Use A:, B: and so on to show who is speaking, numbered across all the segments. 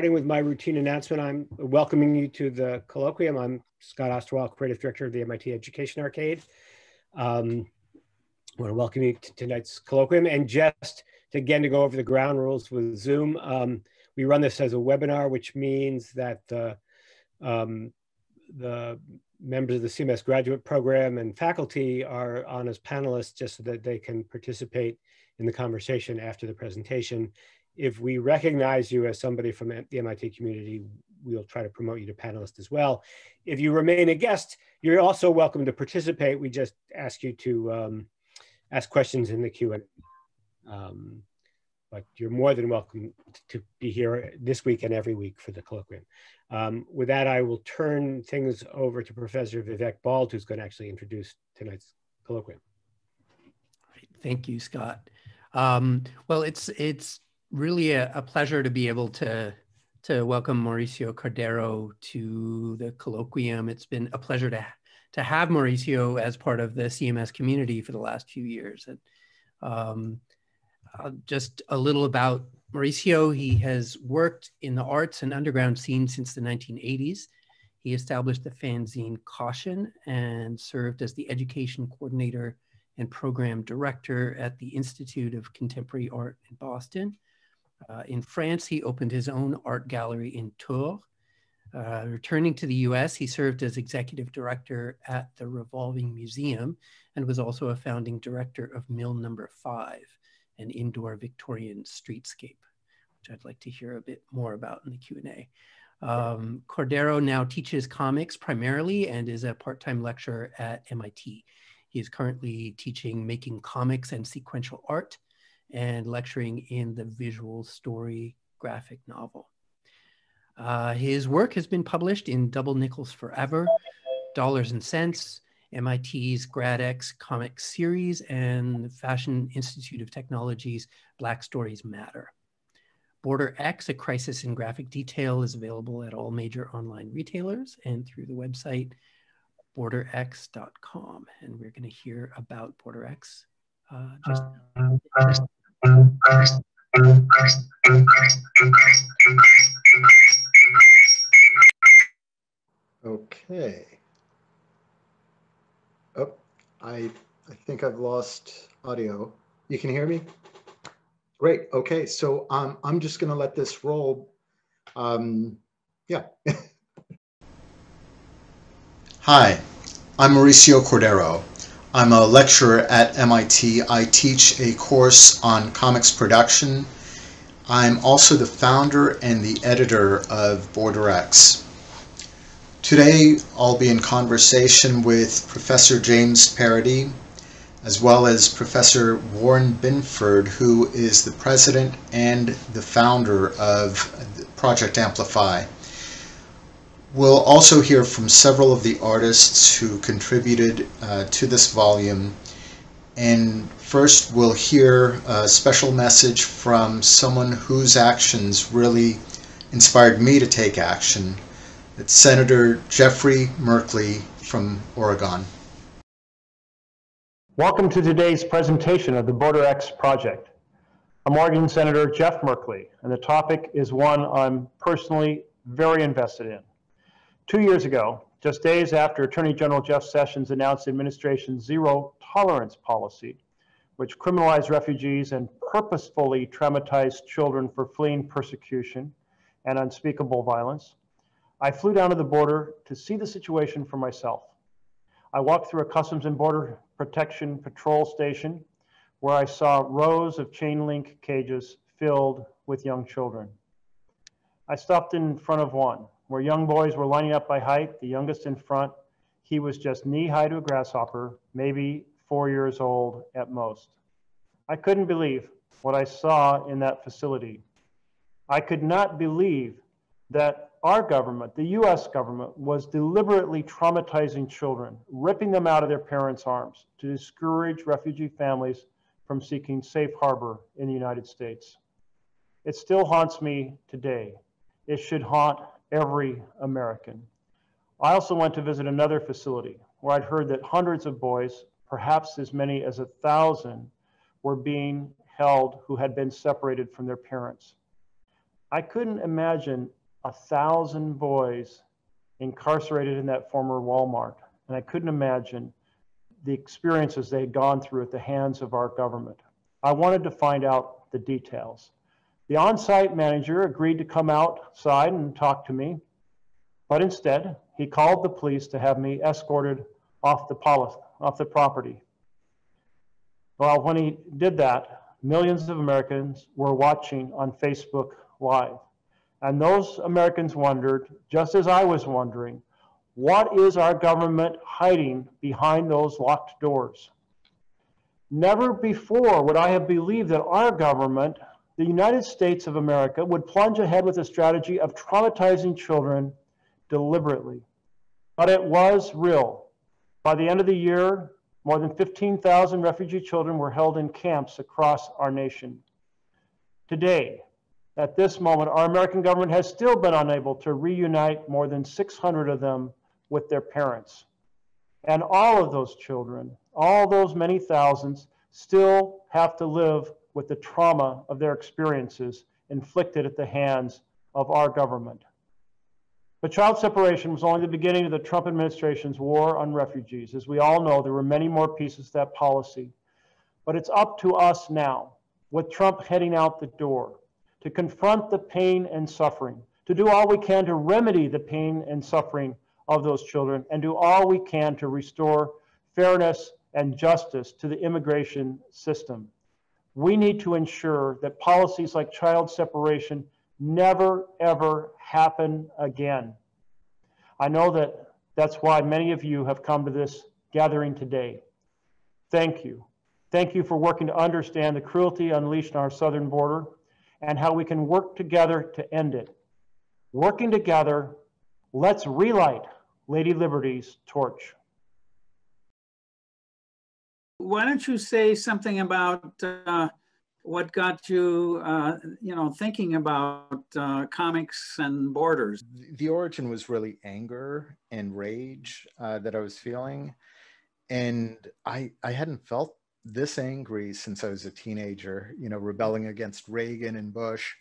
A: starting with my routine announcement, I'm welcoming you to the colloquium. I'm Scot Osterweil, Creative Director of the MIT Education Arcade. Um, I want to welcome you to tonight's colloquium and just to, again to go over the ground rules with Zoom. Um, we run this as a webinar, which means that the, um, the members of the CMS graduate program and faculty are on as panelists just so that they can participate in the conversation after the presentation. If we recognize you as somebody from the MIT community, we'll try to promote you to panelist as well. If you remain a guest, you're also welcome to participate. We just ask you to um, ask questions in the Q&A. Um, but you're more than welcome to be here this week and every week for the colloquium. Um, with that, I will turn things over to Professor Vivek Bald, who's going to actually introduce tonight's colloquium.
B: Thank you, Scot. Um, well, it's it's really a, a, pleasure to be able to to welcome Mauricio Cordero to the colloquium. It's been a pleasure to to have Mauricio as part of the CMS community for the last few years. And um, uh, just a little about Mauricio. He has worked in the arts and underground scene since the 1980s. He established the fanzine Caution and served as the education coordinator and program director at the Institute of Contemporary Art in Boston. Uh, in France, he opened his own art gallery in Tours. Uh, returning to the US, he served as executive director at the Revolving Museum and was also a founding director of Mill Number Five, an indoor Victorian streetscape, which I'd like to hear a bit more about in the Q&A. Um, Cordero now teaches comics primarily and is a part-time lecturer at MIT. He is currently teaching making comics and sequential art and lecturing in the visual story graphic novel. Uh, his work has been published in Double Nickels Forever, Dollars and Cents, MIT's GradX comic series, and the Fashion Institute of Technology's Black Stories Matter. Border X, a crisis in graphic detail, is available at all major online retailers and through the website borderx.com. And we're going to hear about BorderX uh, just.
C: Okay. Oh, I, I think I've lost audio. You can hear me? Great. Okay. So um, I'm just going to let this roll. Um, yeah.
D: Hi, I'm Mauricio Cordero. I'm a lecturer at MIT. I teach a course on comics production. I'm also the founder and the editor of BorderX. Today I'll be in conversation with Professor James Paradis as well as Professor Warren Binford who is the president and the founder of Project Amplify. We'll also hear from several of the artists who contributed uh, to this volume. And first, we'll hear a special message from someone whose actions really inspired me to take action. It's Senator Jeffrey Merkley from Oregon.
E: Welcome to today's presentation of the BorderX project. I'm Oregon Senator Jeff Merkley, and the topic is one I'm personally very invested in. Two years ago, just days after Attorney General Jeff Sessions announced the administration's zero tolerance policy, which criminalized refugees and purposefully traumatized children for fleeing persecution and unspeakable violence, I flew down to the border to see the situation for myself. I walked through a Customs and Border Protection patrol station where I saw rows of chain link cages filled with young children. I stopped in front of one where young boys were lining up by height, the youngest in front. He was just knee high to a grasshopper, maybe four years old at most. I couldn't believe what I saw in that facility. I could not believe that our government, the US government, was deliberately traumatizing children, ripping them out of their parents' arms to discourage refugee families from seeking safe harbor in the United States. It still haunts me today. It should haunt every American. I also went to visit another facility where I'd heard that hundreds of boys, perhaps as many as a thousand, were being held who had been separated from their parents. I couldn't imagine a thousand boys incarcerated in that former Walmart. And I couldn't imagine the experiences they had gone through at the hands of our government. I wanted to find out the details. The on site manager agreed to come outside and talk to me, but instead, he called the police to have me escorted off the, off the property. Well, when he did that, millions of Americans were watching on Facebook Live. And those Americans wondered, just as I was wondering, what is our government hiding behind those locked doors? Never before would I have believed that our government, the United States of America, would plunge ahead with a strategy of traumatizing children deliberately. But it was real. By the end of the year, more than 15,000 refugee children were held in camps across our nation. Today, at this moment, our American government has still been unable to reunite more than 600 of them with their parents. And all of those children, all those many thousands, still have to live with the trauma of their experiences inflicted at the hands of our government. But child separation was only the beginning of the Trump administration's war on refugees. As we all know, there were many more pieces to that policy. But it's up to us now, with Trump heading out the door, to confront the pain and suffering, to do all we can to remedy the pain and suffering of those children, and do all we can to restore fairness and justice to the immigration system. We need to ensure that policies like child separation never, ever happen again. I know that that's why many of you have come to this gathering today. Thank you. Thank you for working to understand the cruelty unleashed on our southern border and how we can work together to end it. Working together, let's relight Lady Liberty's torch.
F: Why don't you say something about uh, what got you, uh, you know, thinking about uh, comics and borders?
C: The origin was really anger and rage uh, that I was feeling, and I I hadn't felt this angry since I was a teenager. You know, rebelling against Reagan and Bush,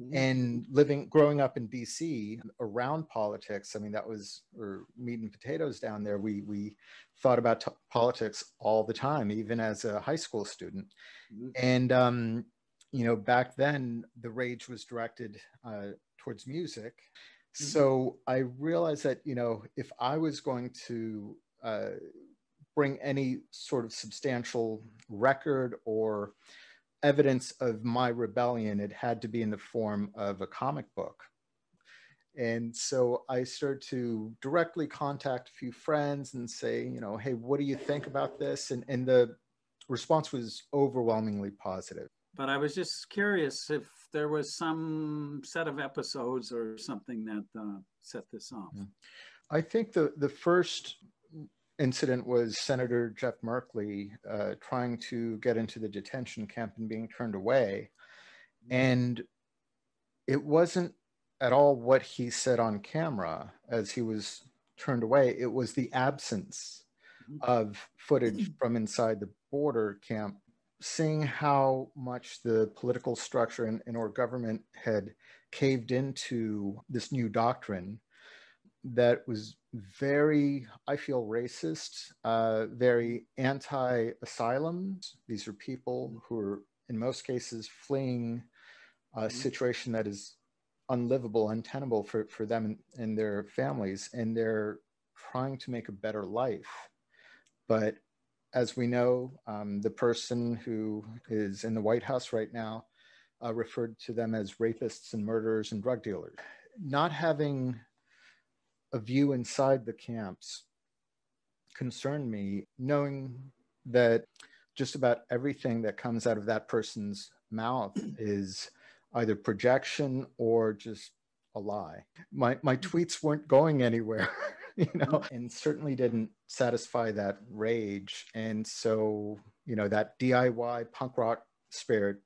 C: mm-hmm. and living growing up in DC around politics. I mean, that was or meat and potatoes down there. We we thought about t- politics all the time, even as a high school student. Mm-hmm. And, um, you know, back then the rage was directed uh, towards music. Mm-hmm. So I realized that, you know, if I was going to uh, bring any sort of substantial record or evidence of my rebellion, it had to be in the form of a comic book. And so I started to directly contact a few friends and say, you know, hey, what do you think about this? And, and the response was overwhelmingly positive.
F: But I was just curious if there was some set of episodes or something that uh, set this off.
C: I think the, the first incident was Senator Jeff Merkley uh, trying to get into the detention camp and being turned away. Mm-hmm. And it wasn't at all what he said on camera as he was turned away. It was the absence mm-hmm. of footage from inside the border camp, seeing how much the political structure in, in our government had caved into this new doctrine that was very, I feel, racist, uh, very anti asylum. These are people who are, in most cases, fleeing a mm-hmm. situation that is unlivable, untenable for, for them and, and their families, and they're trying to make a better life. But as we know, um, the person who is in the White House right now uh, referred to them as rapists and murderers and drug dealers. Not having a view inside the camps concerned me, knowing that just about everything that comes out of that person's mouth is either projection or just a lie. My my tweets weren't going anywhere, you know, and certainly didn't satisfy that rage. And so, you know, that DIY punk rock spirit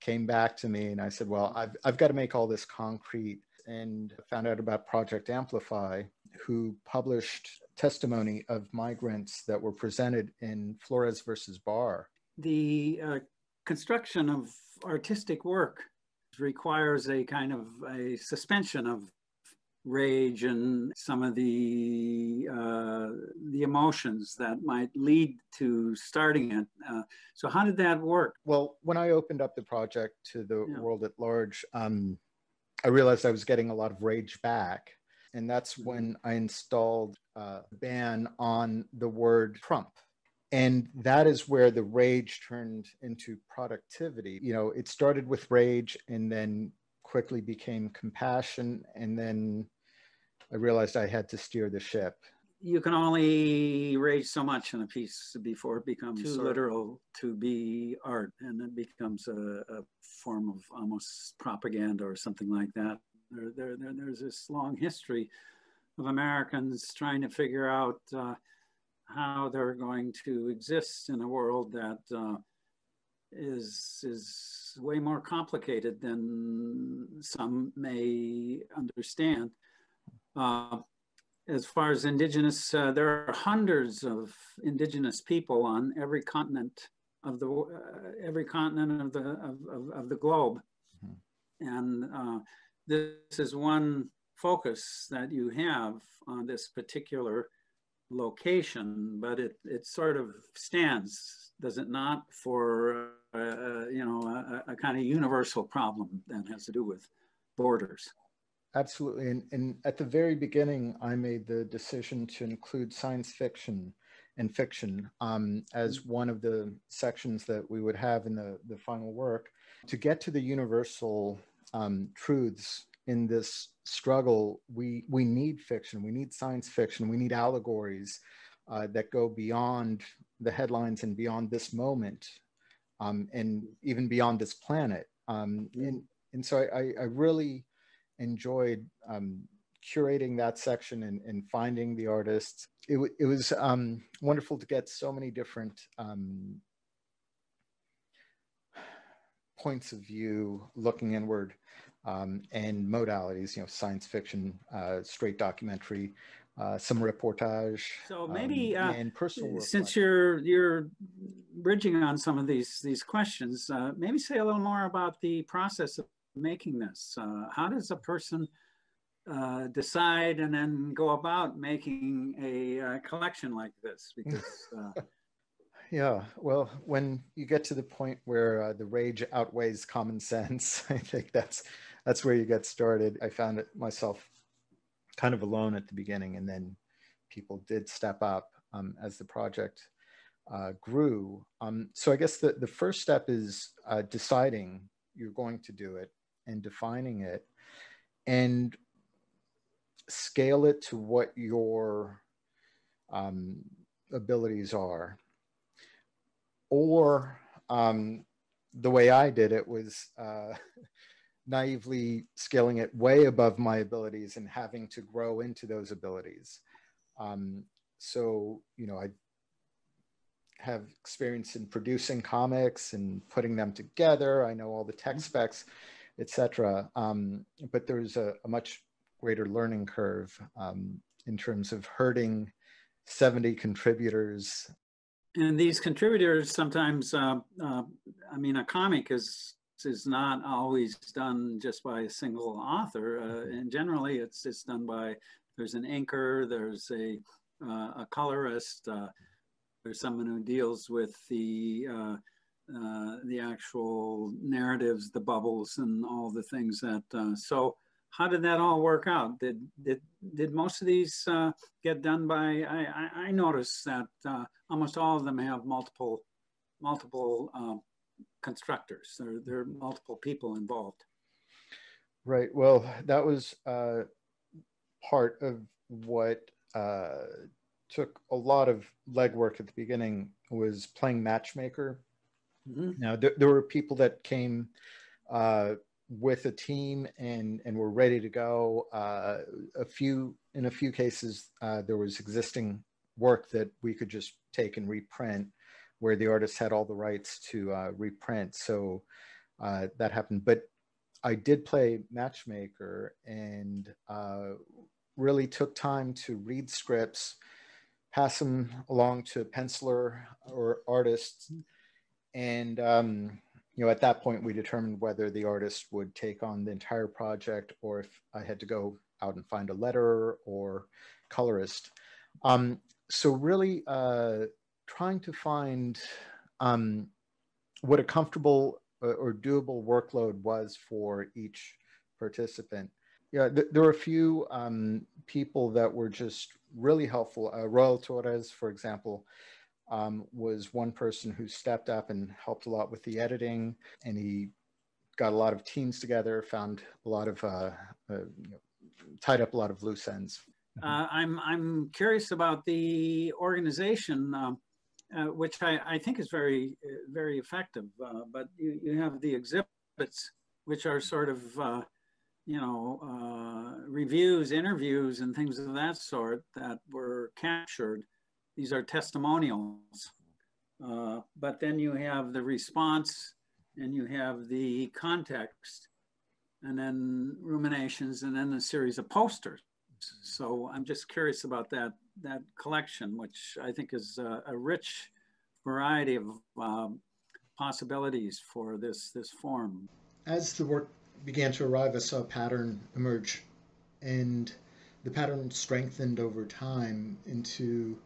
C: came back to me and I said, well, I've I've got to make all this concrete and found out about Project Amplify, who published testimony of migrants that were presented in Flores versus Barr.
F: The uh, construction of artistic work requires a kind of a suspension of rage and some of the uh, the emotions that might lead to starting it. Uh, so how did that work?
C: Well, when I opened up the project to the yeah. world at large, um, I realized I was getting a lot of rage back. And that's mm-hmm. when I installed a ban on the word Trump. And that is where the rage turned into productivity. You know, it started with rage and then quickly became compassion and then I realized I had to steer the ship.
F: You can only rage so much in a piece before it becomes Too literal to be art, and it becomes a, a, form of almost propaganda or something like that. There, there, there, there's this long history of Americans trying to figure out uh, how they're going to exist in a world that uh, is is way more complicated than some may understand. Uh, as far as indigenous, uh, there are hundreds of indigenous people on every continent of the uh, every continent of the of, of, of the globe, mm-hmm. and uh, this is one focus that you have on this particular location, but it it sort of stands, does it not, for uh, uh, you know a, a kind of universal problem that has to do with borders.
C: Absolutely. And, and at the very beginning, I made the decision to include science fiction and fiction um, as mm. one of the sections that we would have in the, the final work. To get to the universal um, truths in this struggle, we, we need fiction, we need science fiction, we need allegories uh, that go beyond the headlines and beyond this moment um, and even beyond this planet. Um, and, and so I, I really enjoyed um, curating that section and, and, finding the artists. It, it was um, wonderful to get so many different um, points of view looking inward um, and modalities, you know, science fiction, uh, straight documentary, uh, some reportage.
F: So maybe
C: um, uh, and personal
F: since you're you're bridging on some of these these questions, uh, maybe say a little more about the process of making this? Uh, how does a person uh, decide and then go about making a uh, collection like this? Because uh,
C: yeah, well, when you get to the point where uh, the rage outweighs common sense, I think that's that's where you get started. I found it myself kind of alone at the beginning, and then people did step up um, as the project uh, grew. Um, so I guess the, the first step is uh, deciding you're going to do it and defining it and scale it to what your um, abilities are. Or um, the way I did it was uh, naively scaling it way above my abilities and having to grow into those abilities. Um, so, you know, I have experience in producing comics and putting them together. I know all the tech mm-hmm. specs etc. Um, but there's a, a, much greater learning curve um, in terms of herding 70 contributors.
F: And these contributors sometimes, uh, uh, I mean, a comic is is not always done just by a single author, uh, mm-hmm. and generally it's it's done by there's an inker, there's a uh, a colorist, uh, there's someone who deals with the uh, uh, the actual narratives, the bubbles, and all the things that. Uh, so, how did that all work out? Did did did most of these uh, get done by? I, I, I noticed that uh, almost all of them have multiple multiple um, constructors. There there are multiple people involved.
C: Right. Well, that was uh, part of what took a lot of legwork at the beginning was playing matchmaker Mm-hmm. Now, there, there, were people that came uh, with a team and and were ready to go. Uh, a few, in a few cases, uh, there was existing work that we could just take and reprint, where the artist had all the rights to uh, reprint. So uh, that happened. But I did play matchmaker and uh, really took time to read scripts, pass them along to a penciler or artists and um,
G: you know, at that point, we determined whether the artist would take on the entire project or if I had to go out and find a letterer or colorist. Um, so really uh, trying to find um, what a comfortable uh, or doable workload was for each participant. Yeah, th there were a few um, people that were just really helpful. Uh, Royal Torres, for example, um, was one person who stepped up and helped a lot with the editing, and he got a lot of teams together, found a lot of, uh, uh, you know, tied up a lot of loose ends.
F: Uh, I'm I'm curious about the organization, um, uh, which I, I think is very very effective. Uh, but you, you have the exhibits, which are sort of uh, you know uh, reviews, interviews, and things of that sort that were captured. These are testimonials. Uh, but then you have the response, and you have the context, and then ruminations, and then a series of posters. So I'm just curious about that that collection, which I think is a, a rich variety of um, possibilities for this this form.
C: As the work began to arrive, I saw a pattern emerge, and the pattern strengthened over time into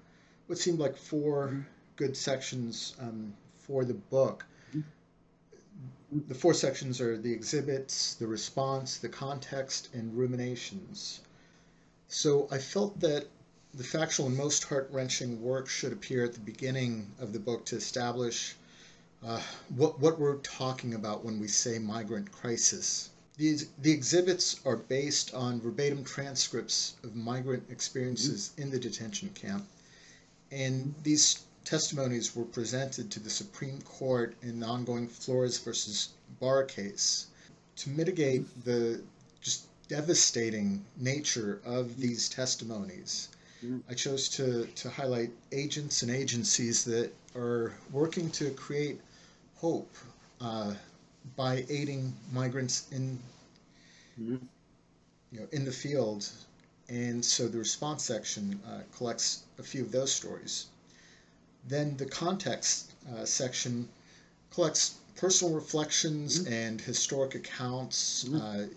C: what seemed like 4 mm-hmm. good sections um, for the book. Mm-hmm. The four sections are the exhibits, the response, the context, and ruminations. So I felt that the factual and most heart wrenching work should appear at the beginning of the book to establish uh, what, what we're talking about when we say migrant crisis. These, the exhibits are based on verbatim transcripts of migrant experiences in the detention camp. And these testimonies were presented to the Supreme Court in the ongoing Flores versus Barr case. To mitigate the devastating nature of these testimonies, mm. I chose to, to highlight agents and agencies that are working to create hope uh, by aiding migrants in mm. you know in the field. And so the response section uh, collects a few of those stories. Then the context uh, section collects personal reflections mm. and historic accounts. Mm.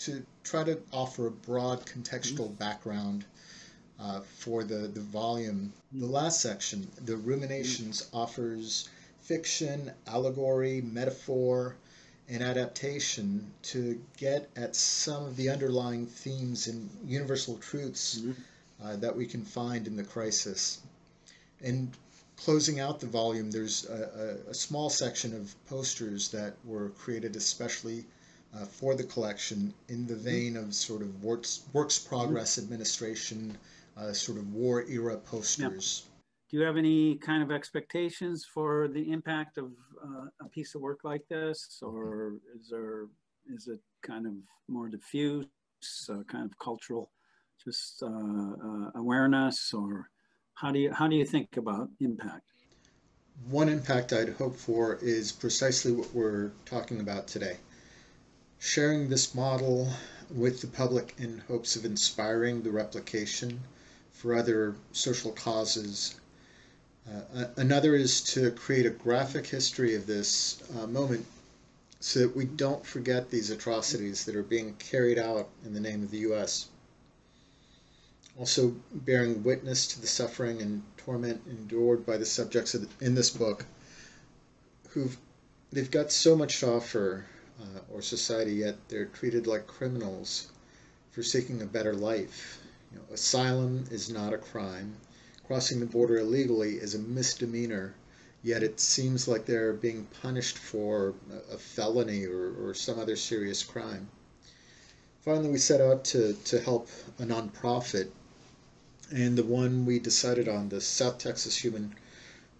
C: To try to offer a broad contextual mm-hmm. background uh, for the, the volume. The mm-hmm. last section, the ruminations, mm-hmm. offers fiction, allegory, metaphor, and adaptation to get at some of the underlying themes and universal truths uh, that we can find in the crisis. And closing out the volume, there's a, a, a small section of posters that were created especially uh, for the collection in the mm-hmm. vein of sort of works, works mm-hmm. progress administration, uh, sort of war era posters.
F: Yeah. Do you have any kind of expectations for the impact of uh, a piece of work like this, or is there is it kind of more diffuse, uh, kind of cultural, just uh, uh, awareness, or how do you how do you think about impact?
C: One impact I'd hope for is precisely what we're talking about today sharing this model with the public in hopes of inspiring the replication for other social causes. Uh, another is to create a graphic history of this uh, moment so that we don't forget these atrocities that are being carried out in the name of the U.S. Also bearing witness to the suffering and torment endured by the subjects the, in this book who've they've got so much to offer uh, or society, yet they're treated like criminals for seeking a better life. You know, asylum is not a crime. Crossing the border illegally is a misdemeanor, yet it seems like they're being punished for a felony or, or some other serious crime. Finally, we set out to, to help a nonprofit, and the one we decided on, the South Texas Human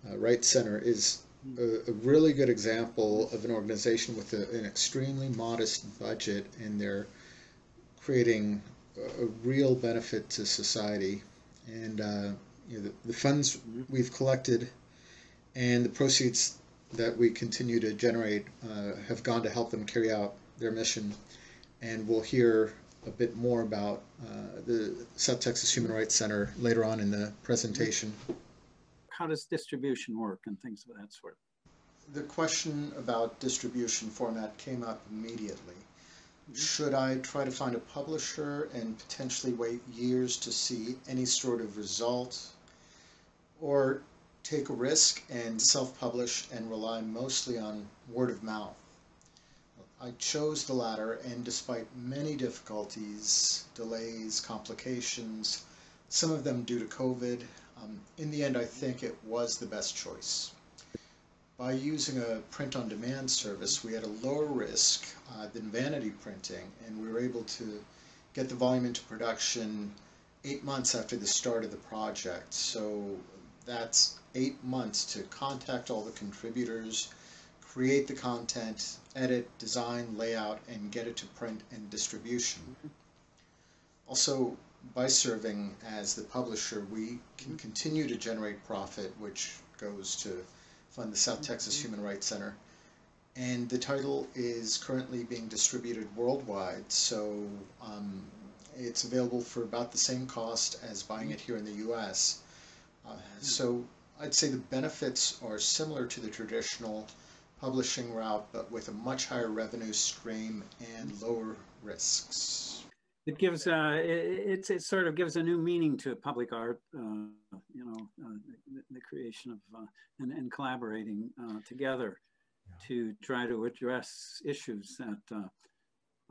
C: uh, Rights Center, is a, really good example of an organization with a, an extremely modest budget and they're creating a, a real benefit to society. And uh, you know, the, the funds we've collected and the proceeds that we continue to generate uh, have gone to help them carry out their mission. And we'll hear a bit more about uh, the South Texas Human Rights Center later on in the presentation
F: how does distribution work and things of that sort?
C: the question about distribution format came up immediately. Mm-hmm. Should I try to find a publisher and potentially wait years to see any sort of result? Or take a risk and self-publish and rely mostly on word of mouth? I chose the latter and despite many difficulties, delays, complications, some of them due to COVID, um, in the end I think it was the best choice. By using a print-on-demand service, we had a lower risk uh, than vanity printing, and we were able to get the volume into production eight months after the start of the project. So that's eight months to contact all the contributors, create the content, edit, design, layout, and get it to print and distribution. Also, by serving as the publisher, we can continue to generate profit, which goes to fund the South Texas Human Rights Center. And the title is currently being distributed worldwide, so um, it's available for about the same cost as buying it here in the US. Uh, so I'd say the benefits are similar to the traditional publishing route, but with a much higher revenue stream and lower risks.
F: It gives uh, it, it sort of gives a new meaning to public art, uh, you know, uh, the, the, creation of uh, and, and collaborating uh, together yeah. to try to address issues that uh,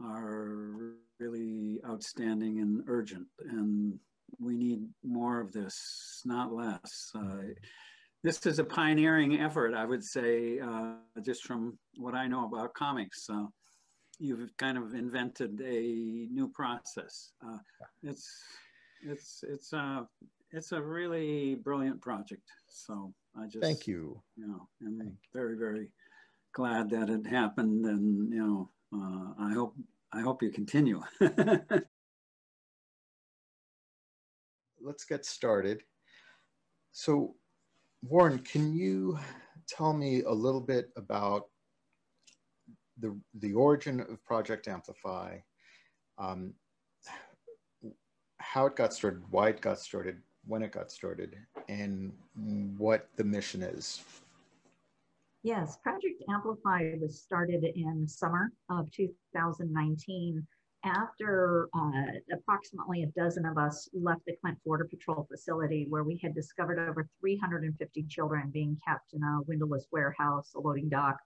F: are really outstanding and urgent. And we need more of this, not less. Uh, this is a pioneering effort, I would say, uh, just from what I know about comics. Uh, you've kind of invented a new process. Uh, it's it's it's a uh, it's a really brilliant project. So I just
H: thank you.
F: You know, I'm very very glad that it happened, and you know, uh, I hope I hope you continue.
H: let's get started. So, Warren, can you tell me a little bit about the, the origin of Project Amplify, um, how it got started, why it got started, when it got started, and what the mission is?
I: Yes, Project Amplify was started in summer of 2019 after uh, approximately a dozen of us left the Clint Border Patrol facility, where we had discovered over 350 children being kept in a windowless warehouse, a loading dock,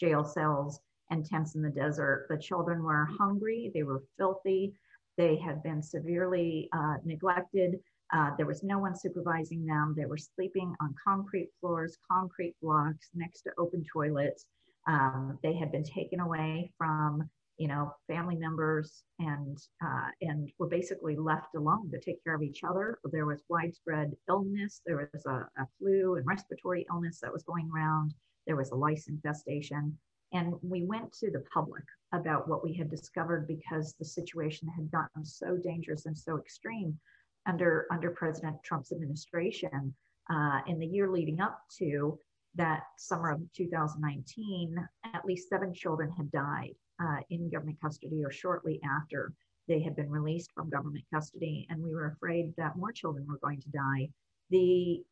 I: jail cells, and tents in the desert. The children were hungry, they were filthy, they had been severely uh, neglected. Uh, there was no one supervising them. They were sleeping on concrete floors, concrete blocks next to open toilets. Um, they had been taken away from you know, family members and uh, and were basically left alone to take care of each other. There was widespread illness. There was a, a flu and respiratory illness that was going around. There was a lice infestation. And we went to the public about what we had discovered because the situation had gotten so dangerous and so extreme under, under President Trump's administration. Uh, in the year leading up to that summer of 2019, at least seven children had died uh, in government custody or shortly after they had been released from government custody. And we were afraid that more children were going to die. The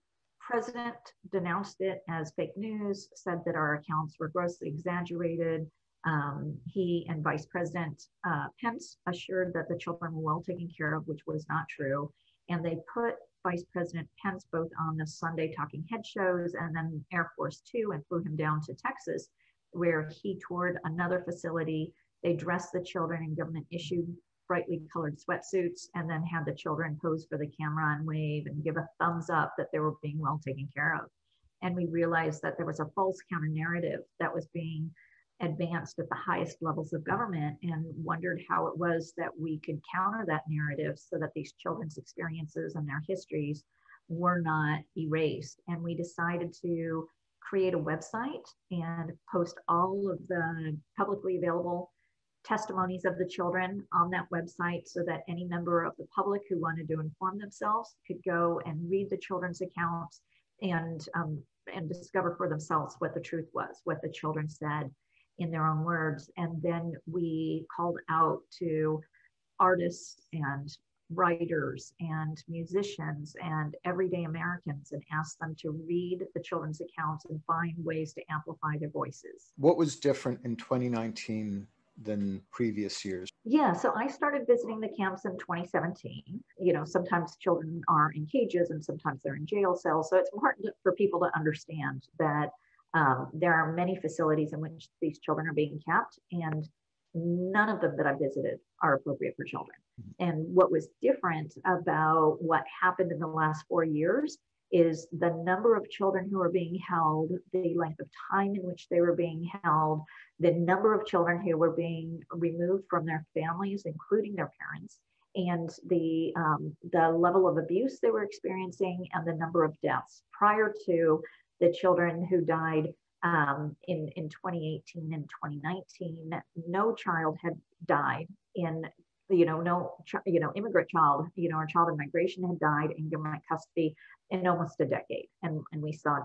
I: president denounced it as fake news, said that our accounts were grossly exaggerated. Um, he and Vice President uh, Pence assured that the children were well taken care of, which was not true. And they put Vice President Pence both on the Sunday Talking Head shows and then Air Force Two and flew him down to Texas where he toured another facility. They dressed the children in government issued brightly colored sweatsuits and then had the children pose for the camera and wave and give a thumbs up that they were being well taken care of. And we realized that there was a false counter narrative that was being advanced at the highest levels of government and wondered how it was that we could counter that narrative so that these children's experiences and their histories were not erased. And we decided to create a website and post all of the publicly available testimonies of the children on that website so that any member of the public who wanted to inform themselves could go and read the children's accounts and um, and discover for themselves what the truth was, what the children said in their own words. And then we called out to artists and writers and musicians and everyday Americans and asked them to read the children's accounts and find ways to amplify their voices.
C: What was different in 2019 than previous years?
I: Yeah, so I started visiting the camps in 2017. You know, sometimes children are in cages and sometimes they're in jail cells. So it's important for people to understand that um, there are many facilities in which these children are being kept, and none of them that I visited are appropriate for children. Mm-hmm. And what was different about what happened in the last four years is the number of children who are being held, the length of time in which they were being held, the number of children who were being removed from their families, including their parents, and the um, the level of abuse they were experiencing, and the number of deaths prior to the children who died um, in in 2018 and 2019. No child had died in you know, no, you know, immigrant child, you know, our child in migration had died in government custody in almost a decade. And, and we saw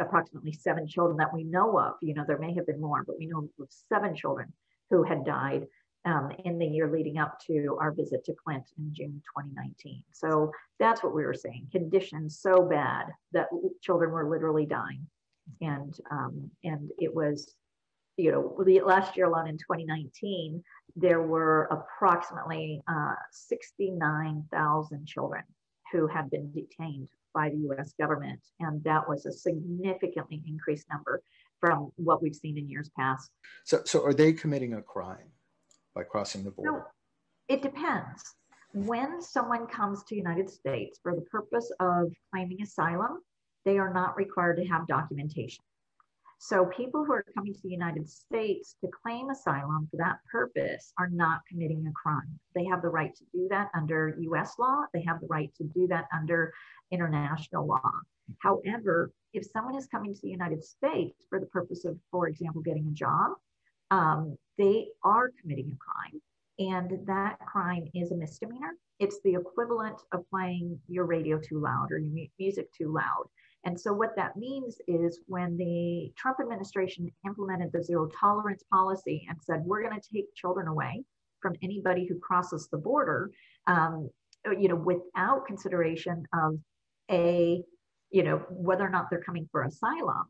I: approximately seven children that we know of. You know, there may have been more, but we know of seven children who had died um, in the year leading up to our visit to Clint in June 2019. So that's what we were saying. Conditions so bad that children were literally dying, and um, and it was, you know, the last year alone in 2019, there were approximately uh, 69,000 children who had been detained by the US government. And that was a significantly increased number from what we've seen in years past.
C: So, so are they committing a crime by crossing the border? No,
I: it depends. When someone comes to United States for the purpose of claiming asylum, they are not required to have documentation. So people who are coming to the United States to claim asylum for that purpose are not committing a crime. They have the right to do that under US law. They have the right to do that under international law. However, if someone is coming to the United States for the purpose of, for example, getting a job, um, they are committing a crime. And that crime is a misdemeanor. It's the equivalent of playing your radio too loud or your music too loud. And so, what that means is when the Trump administration implemented the zero tolerance policy and said, we're going to take children away from anybody who crosses the border, um, you know, without consideration of a, you know, whether or not they're coming for asylum,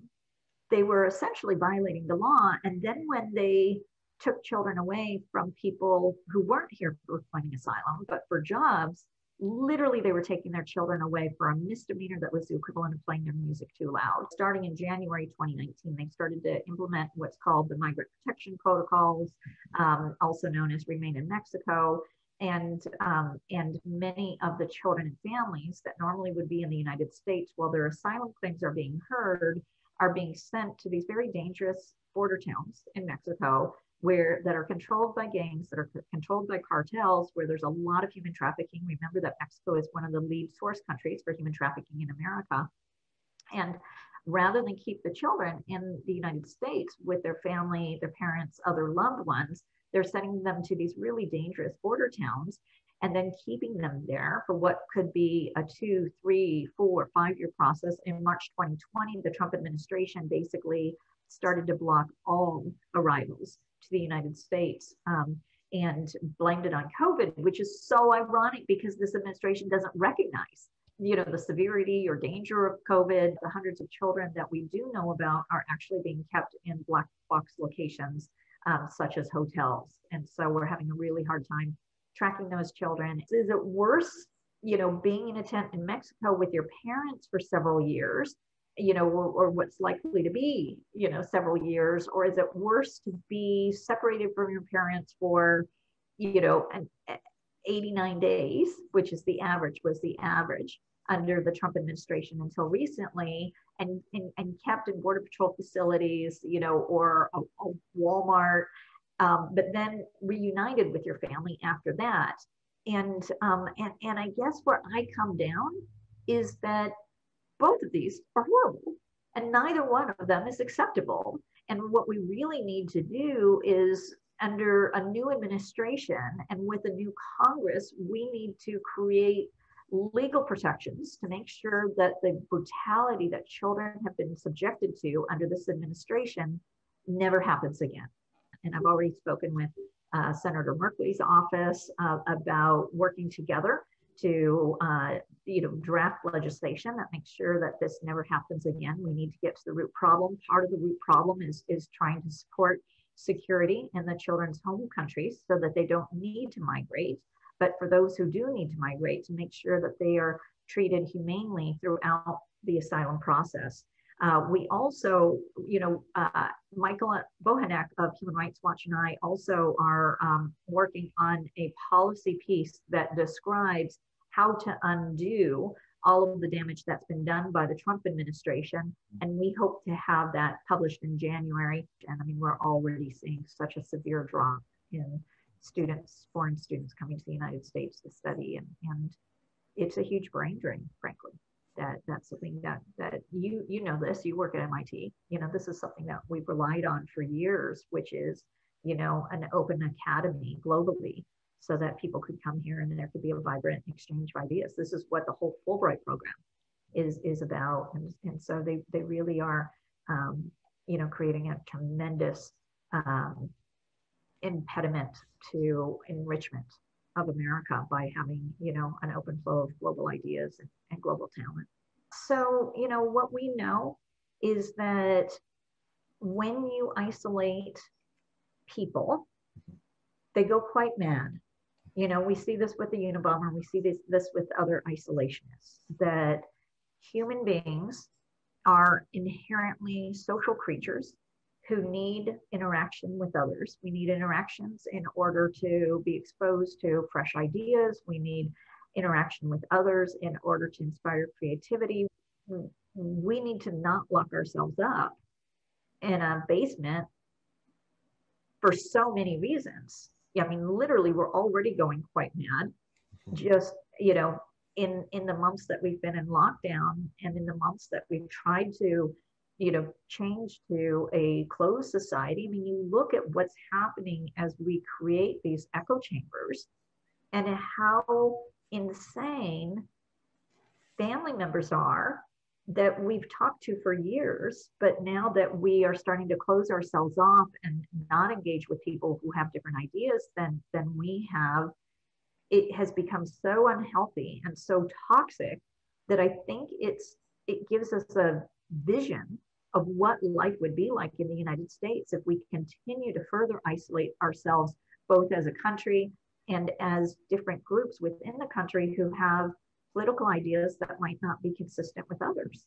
I: they were essentially violating the law. And then when they took children away from people who weren't here for claiming asylum, but for jobs, literally they were taking their children away for a misdemeanor that was the equivalent of playing their music too loud. Starting in January 2019, they started to implement what's called the migrant protection protocols, um, also known as Remain in Mexico. And, um, and many of the children and families that normally would be in the United States while their asylum claims are being heard are being sent to these very dangerous border towns in Mexico where that are controlled by gangs, that are controlled by cartels, where there's a lot of human trafficking. Remember that Mexico is one of the lead source countries for human trafficking in America. And rather than keep the children in the United States with their family, their parents, other loved ones, they're sending them to these really dangerous border towns and then keeping them there for what could be a two, three, four, five year process. In March 2020, the Trump administration basically started to block all arrivals to the United States um, and blamed it on COVID, which is so ironic because this administration doesn't recognize you know the severity or danger of covid. The hundreds of children that we do know about are actually being kept in black box locations um, such as hotels. And so we're having a really hard time tracking those children. Is it worse you know being in a tent in mexico with your parents for several years you know, or, or, what's likely to be, you know, several years? Or is it worse to be separated from your parents for, you know, an, 89 days, which is the average, was the average under the Trump administration until recently, and, and, and kept in Border Patrol facilities, you know, or a, a Walmart, um, but then reunited with your family after that. And, um, and, and I guess where I come down is that both of these are horrible and neither one of them is acceptable. And what we really need to do is under a new administration and with a new Congress, we need to create legal protections to make sure that the brutality that children have been subjected to under this administration never happens again. And I've already spoken with uh, Senator Merkley's office uh, about working together to uh, you know draft legislation that makes sure that this never happens again. We need to get to the root problem. Part of the root problem is is trying to support security in the children's home countries so that they don't need to migrate. But for those who do need to migrate, to make sure that they are treated humanely throughout the asylum process. Uh, we also, you know, uh, Michael Bochenek of Human Rights Watch and I also are um, working on a policy piece that describes how to undo all of the damage that's been done by the Trump administration. And we hope to have that published in January. And I mean, we're already seeing such a severe drop in students, foreign students coming to the United States to study. And, and it's a huge brain drain, frankly that that's something that that you you know this you work at MIT you know this is something that we've relied on for years which is you know an open academy globally so that people could come here and there could be a vibrant exchange of ideas. This is what the whole Fulbright program is is about. And, and so they they really are um, you know creating a tremendous um, impediment to enrichment of America by having, you know, an open flow of global ideas and, and global talent. So, you know, what we know is that when you isolate people, they go quite mad. You know, we see this with the Unabomber, we see this, this with other isolationists, that human beings are inherently social creatures who need interaction with others. We need interactions in order to be exposed to fresh ideas. We need interaction with others in order to inspire creativity. We need to not lock ourselves up in a basement for so many reasons. I mean, literally, we're already going quite mad. Mm-hmm. Just, you know, in in the months that we've been in lockdown and in the months that we've tried to you know change to a closed society i mean you look at what's happening as we create these echo chambers and how insane family members are that we've talked to for years but now that we are starting to close ourselves off and not engage with people who have different ideas than than we have it has become so unhealthy and so toxic that i think it's it gives us a vision of what life would be like in the United States if we continue to further isolate ourselves, both as a country and as different groups within the country who have political ideas that might not be consistent with others.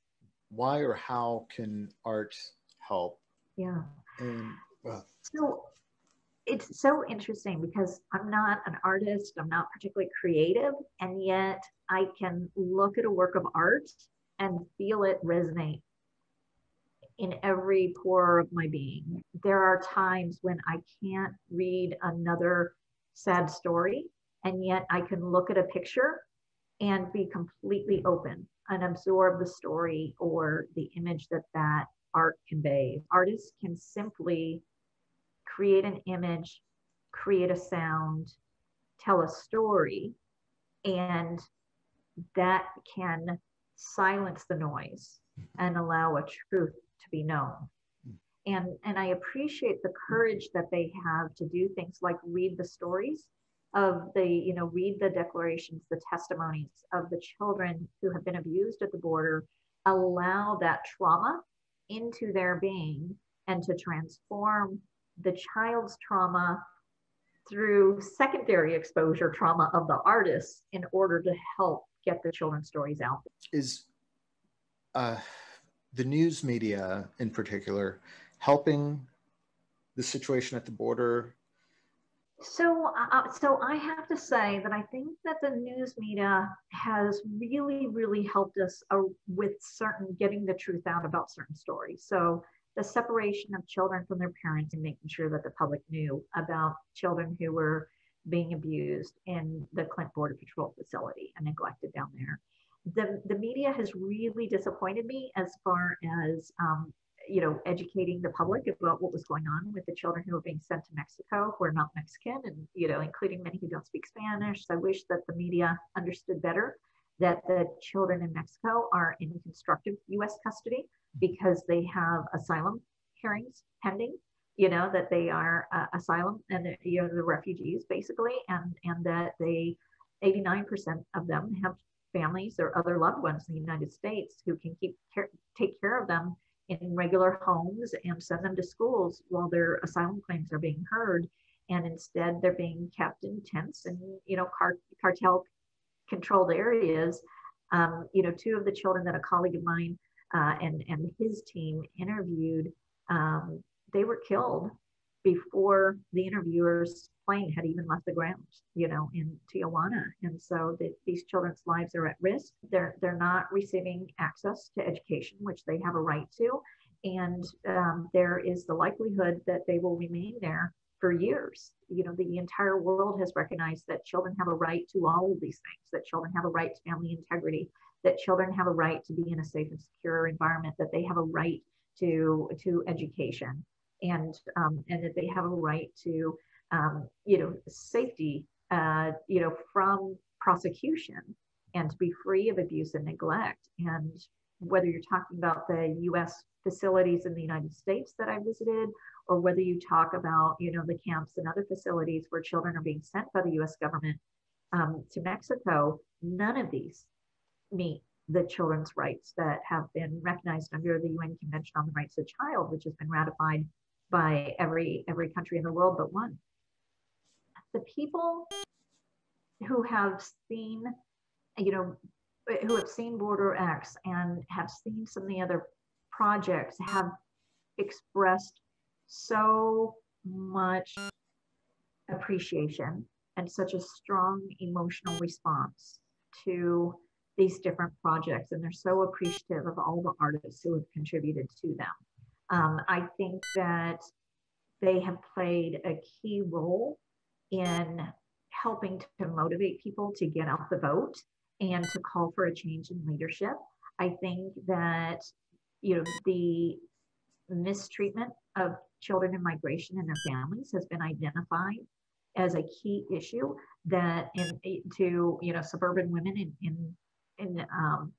C: Why or how can art help?
I: Yeah. And, well. So it's so interesting because I'm not an artist, I'm not particularly creative, and yet I can look at a work of art and feel it resonate in every pore of my being. There are times when I can't read another sad story, and yet I can look at a picture and be completely open and absorb the story or the image that that art conveys. Artists can simply create an image, create a sound, tell a story, and that can silence the noise and allow a truth to be known. And, and I appreciate the courage that they have to do things like read the stories of the, you know, read the declarations, the testimonies of the children who have been abused at the border, allow that trauma into their being and to transform the child's trauma through secondary exposure trauma of the artists in order to help get the children's stories out.
C: Is uh, the news media in particular helping the situation at the border?
I: So, uh, so I have to say that I think that the news media has really, really helped us uh, with certain getting the truth out about certain stories. So, the separation of children from their parents and making sure that the public knew about children who were being abused in the Clint Border Patrol facility and neglected down there the, the media has really disappointed me as far as um, you know educating the public about what was going on with the children who were being sent to mexico who are not mexican and you know including many who don't speak spanish. So i wish that the media understood better that the children in mexico are in constructive us custody because they have asylum hearings pending you know, that they are uh, asylum and you know the refugees basically, and and that they 89% of them have families or other loved ones in the United States who can keep care, take care of them in regular homes and send them to schools while their asylum claims are being heard. And instead they're being kept in tents and you know car- cartel controlled areas. Um, you know two of the children that a colleague of mine uh, and and his team interviewed um, they were killed before the interviewers plane had even left the ground you know in tijuana. And so the, these children's lives are at risk. They're they're not receiving access to education which they have a right to. And um, there is the likelihood that they will remain there for years. You know, the entire world has recognized that children have a right to all of these things, that children have a right to family integrity, that children have a right to be in a safe and secure environment, that they have a right to, to education, and, um, and that they have a right to, um, you know, safety, uh, you know, from prosecution and to be free of abuse and neglect. And whether you're talking about the US facilities in the United States that I visited or whether you talk about, you know, the camps and other facilities where children are being sent by the U.S. government um, to Mexico, none of these meet the children's rights that have been recognized under the UN Convention on the Rights of the Child, which has been ratified by every every country in the world but one. The people who have seen, you know, who have seen Border X and have seen some of the other projects have expressed so much appreciation and such a strong emotional response to these different projects. And they're so appreciative of all the artists who have contributed to them. Um, I think that they have played a key role in helping to motivate people to get out the vote and to call for a change in leadership. I think that you know the mistreatment of children in migration and their families has been identified as a key issue that in to you know suburban women in in in um,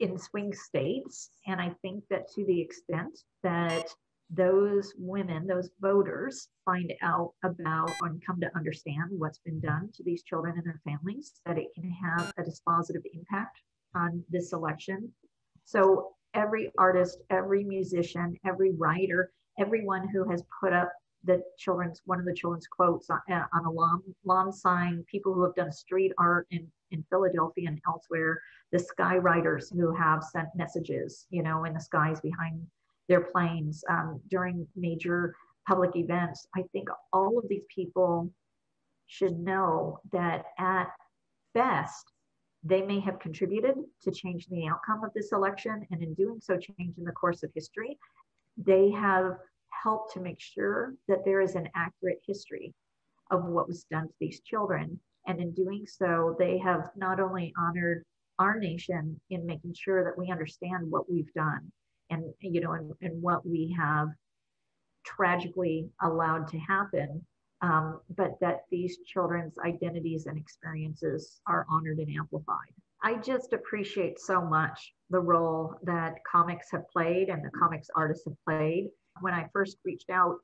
I: in swing states. And i think that to the extent that those women those voters find out about and come to understand what's been done to these children and their families that it can have a dispositive impact on this election. So every artist every musician every writer everyone who has put up the children's one of the children's quotes on, uh, on a lawn lawn sign people who have done street art in in philadelphia and elsewhere the skywriters who have sent messages you know in the skies behind their planes um, during major public events. I think all of these people should know that at best they may have contributed to changing the outcome of this election and in doing so changing the course of history. They have helped to make sure that there is an accurate history of what was done to these children. And in doing so, they have not only honored our nation in making sure that we understand what we've done and you know and, and what we have tragically allowed to happen um, but that these children's identities and experiences are honored and amplified I just appreciate so much the role that comics have played and the comics artists have played. When I first reached out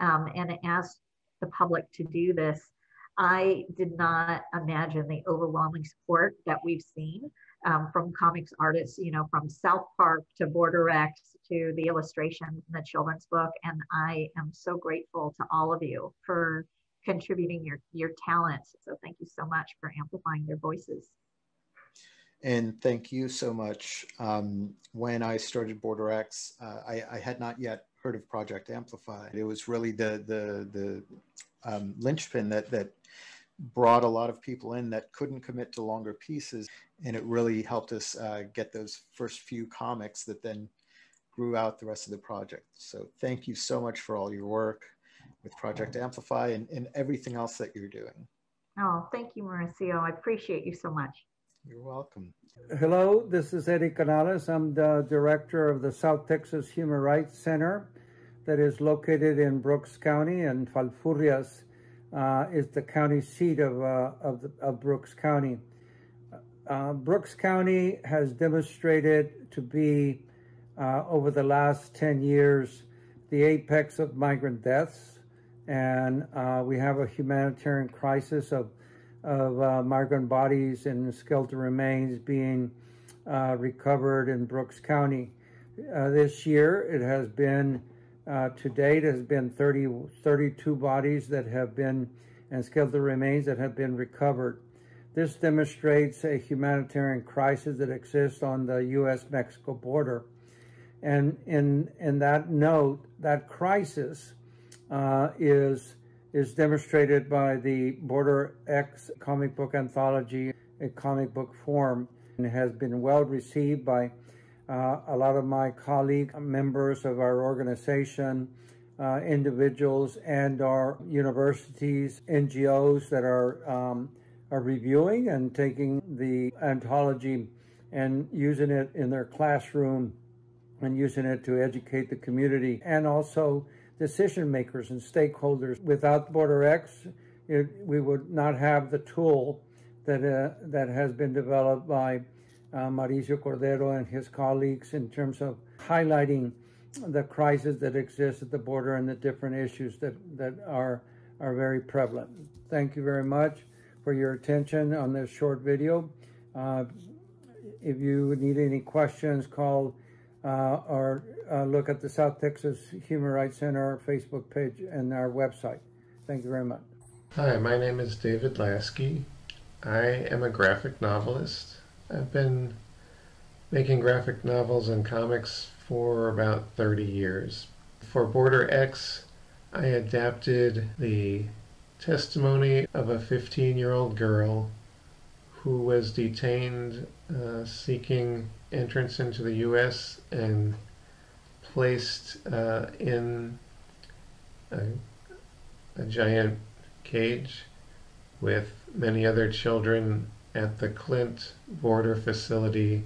I: um, and asked the public to do this, I did not imagine the overwhelming support that we've seen um, from comics artists, you know, from South Park to Border X to the illustrations in the children's book. And I am so grateful to all of you for contributing your, your talents. So thank you so much for amplifying their voices.
C: And thank you so much. Um, when I started Border X, uh, I, I, had not yet heard of Project Amplify. It was really the the the um, linchpin that that brought a lot of people in that couldn't commit to longer pieces, and it really helped us uh, get those first few comics that then grew out the rest of the project. So thank you so much for all your work with Project Amplify and, and everything else that you're doing.
I: Oh, thank you, Mauricio. I appreciate you so much.
C: You're welcome.
J: Hello, this is Eddie Canales. I'm the director of the South Texas Human Rights Center that is located in Brooks County, and Falfurrias uh, is the county seat of, uh, of, the, of, Brooks County. Uh, Brooks County has demonstrated to be, uh, over the last 10 years, the apex of migrant deaths, and uh, we have a humanitarian crisis of, of uh, migrant bodies and skeletal remains being uh, recovered in Brooks County. Uh, this year, it has been, uh, to date, has been 30, 32 bodies that have been, and skeletal remains that have been recovered. This demonstrates a humanitarian crisis that exists on the U.S.-Mexico border. And in, in that note, that crisis uh, is, is demonstrated by the Border X comic book anthology, a comic book form, and has been well received by uh, a lot of my colleague members of our organization, uh, individuals, and our universities, NGOs that are um, are reviewing and taking the anthology and using it in their classroom and using it to educate the community and also decision makers and stakeholders. Without Border X, it, we would not have the tool that, uh, that has been developed by uh, Mauricio Cordero and his colleagues in terms of highlighting the crisis that exists at the border and the different issues that, that are, are very prevalent. Thank you very much for your attention on this short video. Uh, if you need any questions, call uh, or uh, look at the South Texas Human Rights Center Facebook page and our website. Thank you very much.
K: Hi, my name is David Lasky. I am a graphic novelist. I've been making graphic novels and comics for about 30 years. For Border X, I adapted the testimony of a 15 year old girl who was detained uh, seeking entrance into the U.S. and placed uh, in a, a giant cage with many other children at the Clint border facility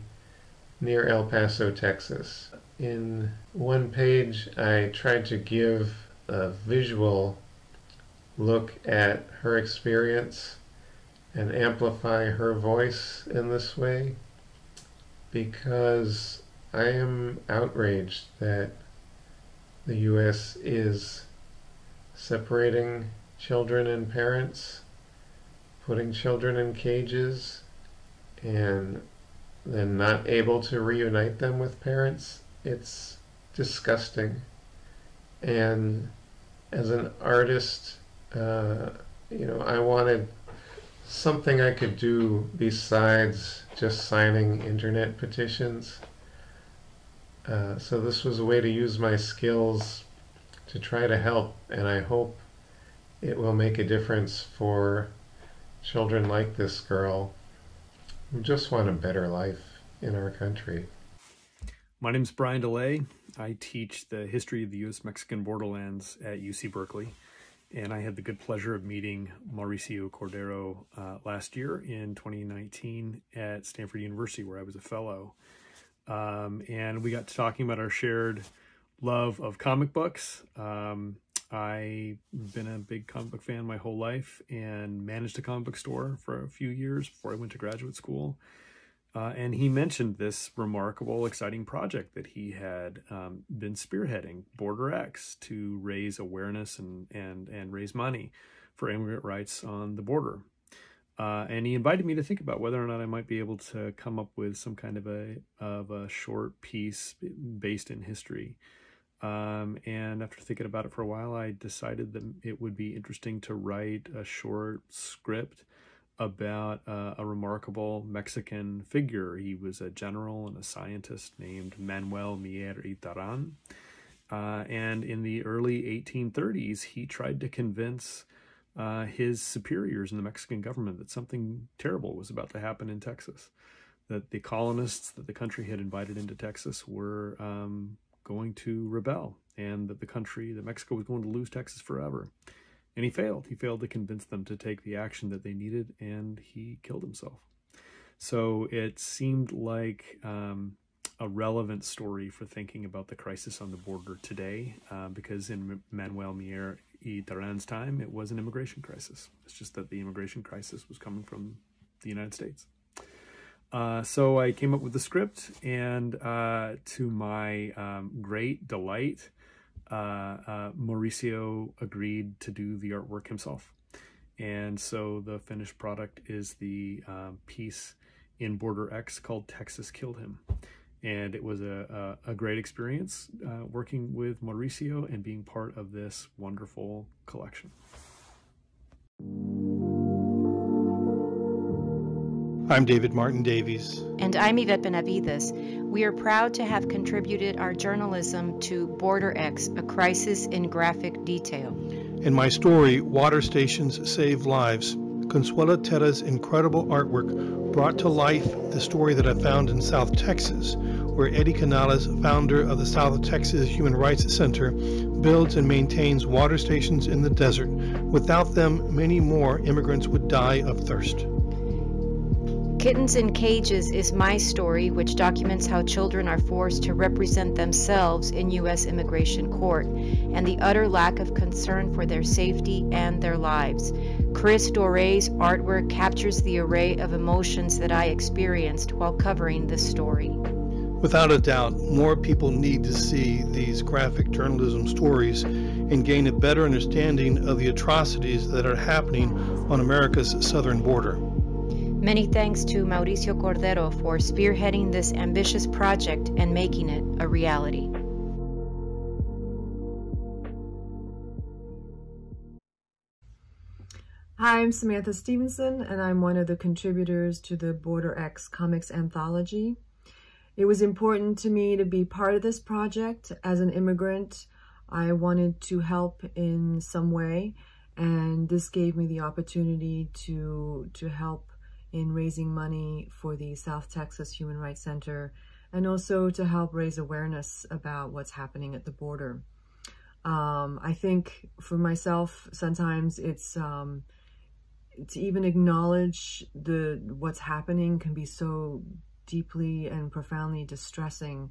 K: near El Paso, Texas. In one page, I tried to give a visual look at her experience and amplify her voice in this way because I am outraged that the U.S. is separating children and parents, putting children in cages, and then not able to reunite them with parents. It's disgusting. And as an artist, uh, you know, I wanted something I could do besides just signing internet petitions. Uh, so this was a way to use my skills to try to help, and I hope it will make a difference for children like this girl who just want a better life in our country.
L: My name is Brian DeLay. I teach the history of the U.S.-Mexican borderlands at UC Berkeley and I had the good pleasure of meeting Mauricio Cordero uh, last year in 2019 at Stanford University, where I was a fellow. Um, and we got to talking about our shared love of comic books. Um, I've been a big comic book fan my whole life and managed a comic book store for a few years before I went to graduate school. Uh, and he mentioned this remarkable, exciting project that he had um, been spearheading, Border X, to raise awareness and, and, and raise money for immigrant rights on the border. Uh, and he invited me to think about whether or not I might be able to come up with some kind of a of a short piece based in history. Um, and after thinking about it for a while, I decided that it would be interesting to write a short script about uh, a remarkable Mexican figure. He was a general and a scientist named Manuel Mier y Terán. Uh, and in the early 1830s, he tried to convince uh, his superiors in the Mexican government that something terrible was about to happen in Texas, that the colonists that the country had invited into Texas were um, going to rebel, and that the country, that Mexico was going to lose Texas forever. And he failed. He failed to convince them to take the action that they needed, and he killed himself. So it seemed like um, a relevant story for thinking about the crisis on the border today, uh, because in Manuel Mier Terán's time, it was an immigration crisis. It's just that the immigration crisis was coming from the United States. Uh, so I came up with the script, and uh, to my um, great delight, uh, uh, Mauricio agreed to do the artwork himself. And so the finished product is the uh, piece in Border X called Texas Killed Him. And it was a, a, a great experience uh, working with Mauricio and being part of this wonderful collection.
M: I'm David Martin Davies.
N: And I'm Yvette Benavides. We are proud to have contributed our journalism to Border X, a crisis in graphic detail.
M: In my story, Water Stations Save Lives, Consuela Terra's incredible artwork brought to life the story that I found in South Texas, where Eddie Canales, founder of the South Texas Human Rights Center, builds and maintains water stations in the desert. Without them, many more immigrants would die of thirst.
N: Kittens in Cages is my story, which documents how children are forced to represent themselves in U.S. immigration court and the utter lack of concern for their safety and their lives. Chris Dore's artwork captures the array of emotions that I experienced while covering this story.
M: Without a doubt, more people need to see these graphic journalism stories and gain a better understanding of the atrocities that are happening on America's southern border.
N: Many thanks to Mauricio Cordero for spearheading this ambitious project and making it a reality.
O: Hi, I'm Samantha Stevenson, and I'm one of the contributors to the Border X Comics Anthology. It was important to me to be part of this project. As an immigrant, I wanted to help in some way, and this gave me the opportunity to, to help in raising money for the South Texas Human Rights Center and also to help raise awareness about what's happening at the border. Um, I think for myself, sometimes it's um, to even acknowledge the what's happening can be so deeply and profoundly distressing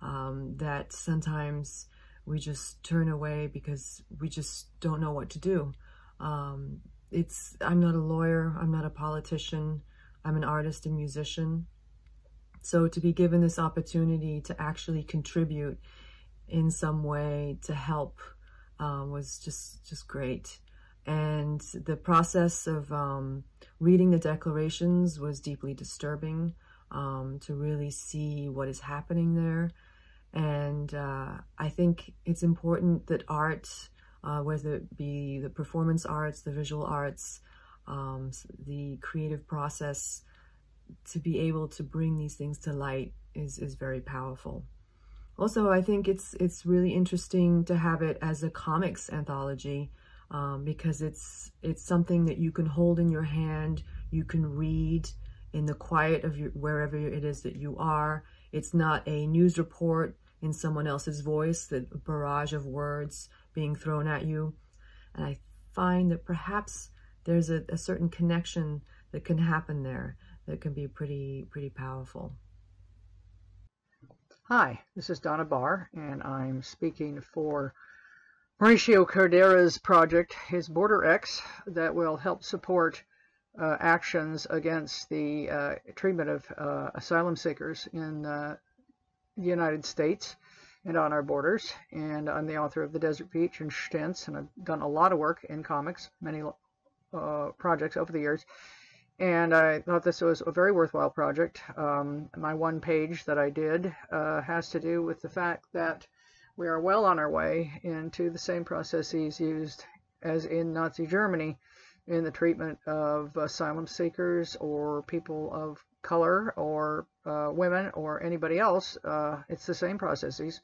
O: um, that sometimes we just turn away because we just don't know what to do. Um, it's I'm not a lawyer, I'm not a politician, I'm an artist and musician. So to be given this opportunity to actually contribute in some way to help um, was just just great. And the process of um, reading the declarations was deeply disturbing um, to really see what is happening there. And uh, I think it's important that art uh, whether it be the performance arts, the visual arts, um, the creative process, to be able to bring these things to light is, is very powerful. Also, I think it's it's really interesting to have it as a comics anthology um, because it's it's something that you can hold in your hand, you can read in the quiet of your, wherever it is that you are. It's not a news report in someone else's voice, the barrage of words being thrown at you. And I find that perhaps there's a, a certain connection that can happen there that can be pretty, pretty powerful.
P: Hi, this is Donna Barr, and I'm speaking for Mauricio Cordero's project, his Border X, that will help support uh, actions against the uh, treatment of uh, asylum seekers in uh, the United States and on our borders. And I'm the author of The Desert Peach and Stinz, and I've done a lot of work in comics, many uh, projects over the years. And I thought this was a very worthwhile project. Um, my one page that I did uh, has to do with the fact that we are well on our way into the same processes used as in Nazi Germany in the treatment of asylum seekers or people of color or uh, women or anybody else. Uh, it's the same processes.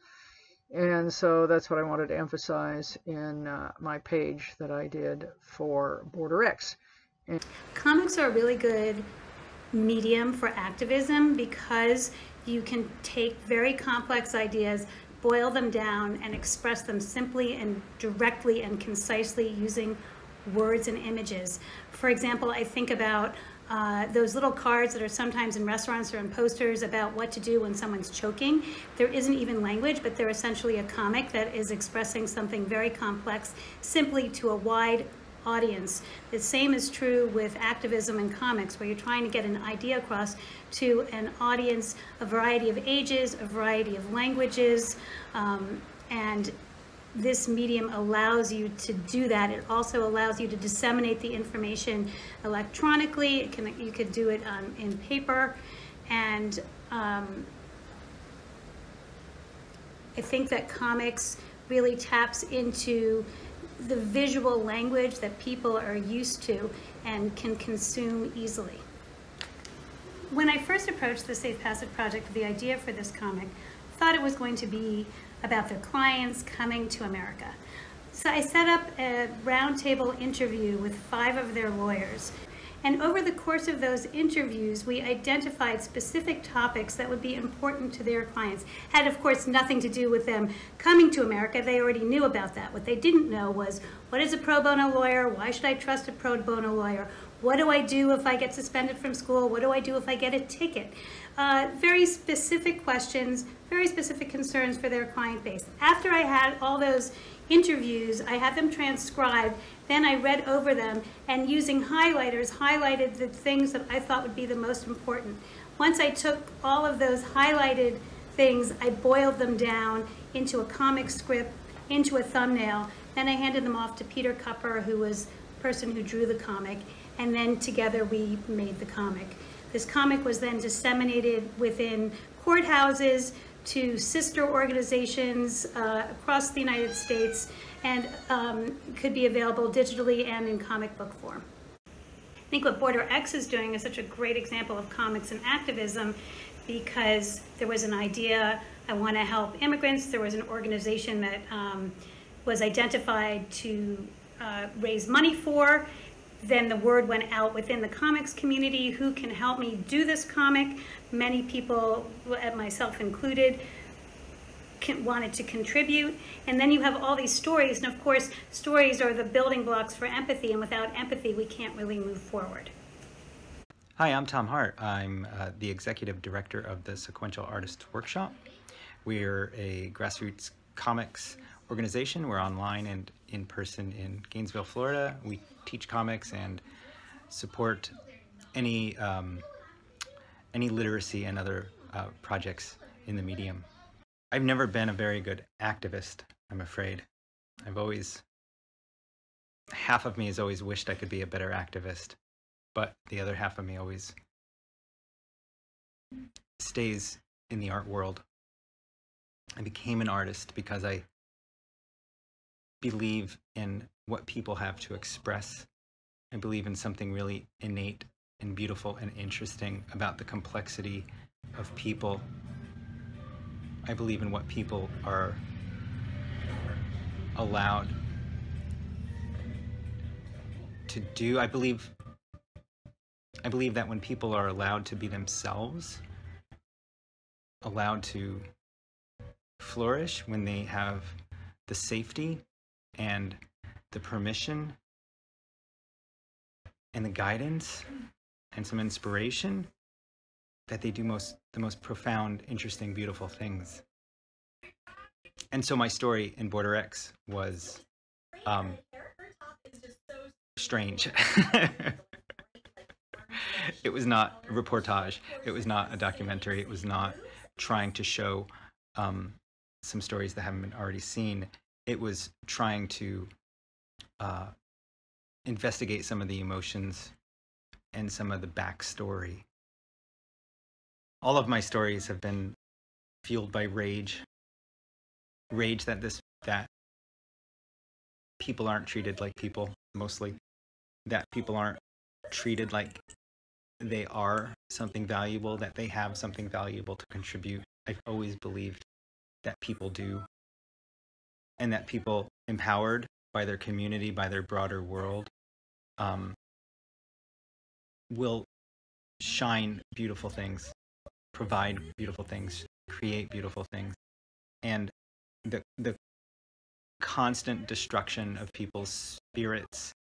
P: And so that's what I wanted to emphasize in uh, my page that I did for Border X. And
Q: Comics are a really good medium for activism because you can take very complex ideas, boil them down, and express them simply and directly and concisely using words and images. For example, I think about uh, those little cards that are sometimes in restaurants or in posters about what to do when someone's choking. There isn't even language, but they're essentially a comic that is expressing something very complex simply to a wide audience. The same is true with activism and comics, where you're trying to get an idea across to an audience, a variety of ages, a variety of languages, um, and this medium allows you to do that. It also allows you to disseminate the information electronically. Can, you could do it um, in paper. And um, I think that comics really taps into the visual language that people are used to and can consume easily. When I first approached the Safe Passage Project, the idea for this comic, I thought it was going to be about their clients coming to America. So I set up a roundtable interview with five of their lawyers. And over the course of those interviews, we identified specific topics that would be important to their clients. Had, of course, nothing to do with them coming to America. They already knew about that. What they didn't know was what is a pro bono lawyer? Why should I trust a pro bono lawyer? What do I do if I get suspended from school? What do I do if I get a ticket? Uh, very specific questions, very specific concerns for their client base. After I had all those interviews, I had them transcribed, then I read over them and using highlighters, highlighted the things that I thought would be the most important. Once I took all of those highlighted things, I boiled them down into a comic script, into a thumbnail, then I handed them off to Peter Kuper, who was the person who drew the comic, and then together we made the comic. This comic was then disseminated within courthouses to sister organizations uh, across the United States and um, could be available digitally and in comic book form. I think what Border X is doing is such a great example of comics and activism because there was an idea, I want to help immigrants. There was an organization that um, was identified to uh, raise money for then the word went out within the comics community who can help me do this comic. Many people, myself included, wanted to contribute. And then you have all these stories. And of course, stories are the building blocks for empathy. And without empathy, we can't really move forward.
R: Hi, I'm Tom Hart. I'm uh, the executive director of the Sequential Artists Workshop. We're a grassroots comics organization. We're online and in person in Gainesville, Florida. We teach comics and support any um, any literacy and other uh, projects in the medium. I've never been a very good activist, I'm afraid. I've always, half of me has always wished I could be a better activist, but the other half of me always stays in the art world. I became an artist because I believe in what people have to express. I believe in something really innate and beautiful and interesting about the complexity of people. I believe in what people are allowed to do. I believe I believe that when people are allowed to be themselves, allowed to flourish, when they have the safety and the permission and the guidance and some inspiration that they do most the most profound, interesting, beautiful things. And so my story in Border X was um, strange. it was not reportage. It was not a documentary. It was not trying to show um, some stories that haven't been already seen it was trying to uh, investigate some of the emotions and some of the backstory. All of my stories have been fueled by rage, rage that this that people aren't treated like people mostly, that people aren't treated like they are something valuable, that they have something valuable to contribute. I've always believed that people do and that people empowered by their community, by their broader world, um, will shine beautiful things, provide beautiful things, create beautiful things. And the, the constant destruction of people's spirits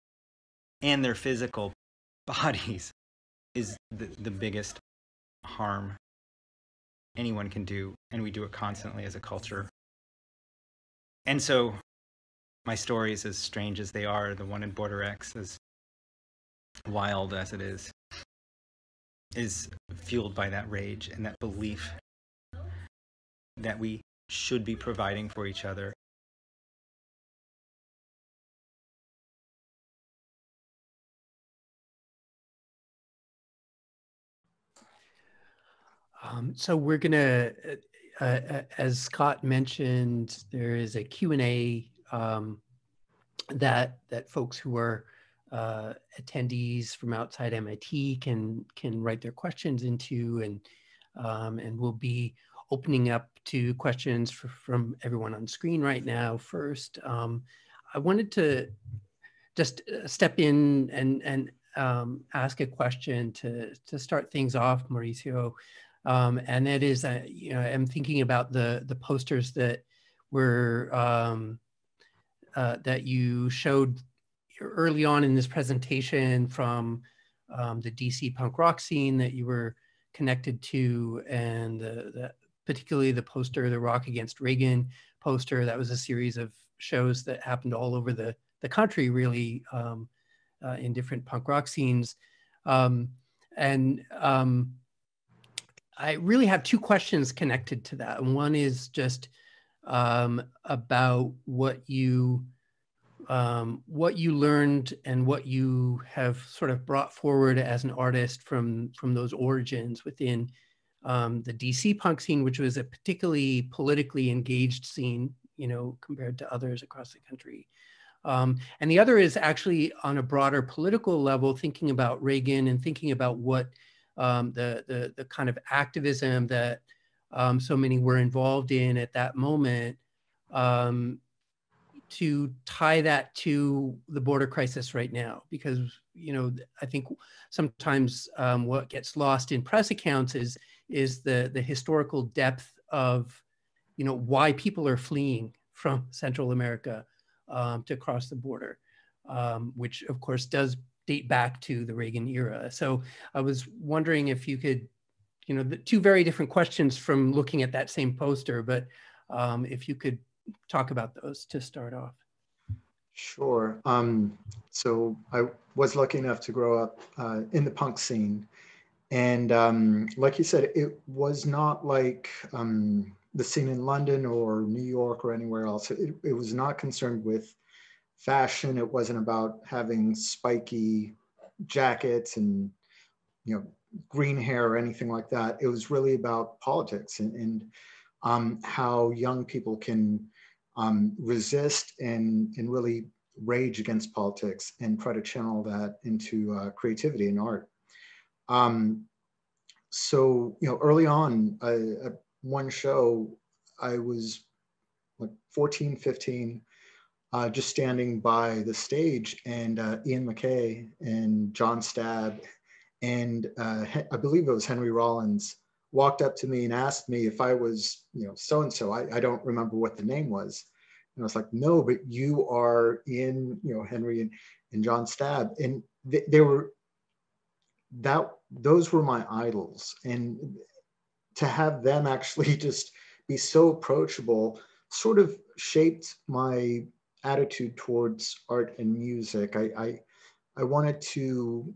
R: and their physical bodies is the, the biggest harm anyone can do. And we do it constantly as a culture and so my stories, as strange as they are, the one in Border X, as wild as it is, is fueled by that rage and that belief that we should be providing for each other.
B: Um, so we're going to uh, uh, as Scot mentioned, there is a Q&A um, that, that folks who are uh, attendees from outside MIT can, can write their questions into and, um, and we'll be opening up to questions for, from everyone on screen right now first. Um, I wanted to just uh, step in and, and um, ask a question to, to start things off, Mauricio. Um, and that is, uh, you know, I'm thinking about the, the posters that were, um, uh, that you showed early on in this presentation from um, the DC punk rock scene that you were connected to and the, the, particularly the poster, the Rock Against Reagan poster. That was a series of shows that happened all over the, the country, really, um, uh, in different punk rock scenes. Um, and um, I really have two questions connected to that. One is just um, about what you um, what you learned and what you have sort of brought forward as an artist from from those origins within um, the DC punk scene, which was a particularly politically engaged scene, you know, compared to others across the country. Um, and the other is actually on a broader political level, thinking about Reagan and thinking about what um, the, the, the kind of activism that um, so many were involved in at that moment um, to tie that to the border crisis right now. Because you know i think sometimes um, what gets lost in press accounts is is the the historical depth of you know why people are fleeing from central america um, to cross the border um, which of course does date back to the reagan era so i was wondering if you could you know the two very different questions from looking at that same poster but um, if you could talk about those to start off.
C: Sure. Um, so I was lucky enough to grow up uh, in the punk scene. And um, like you said, it was not like um, the scene in London or New York or anywhere else. It, it was not concerned with fashion. It wasn't about having spiky jackets and, you know, green hair or anything like that. It was really about politics and, and um, how young people can um, resist and, and really rage against politics and try to channel that into uh, creativity and art. Um, so, you know, early on, I, at one show, I was like 14, 15, uh, just standing by the stage and uh, Ian MacKaye and John Stabb and uh, I believe it was Henry Rollins walked up to me and asked me if I was, you know, so and so. I I don't remember what the name was. And I was like, no, but you are in, you know, Henry and, and John Stabb. And they, they were, that, those were my idols. And to have them actually just be so approachable sort of shaped my attitude towards art and music. I, I, I wanted to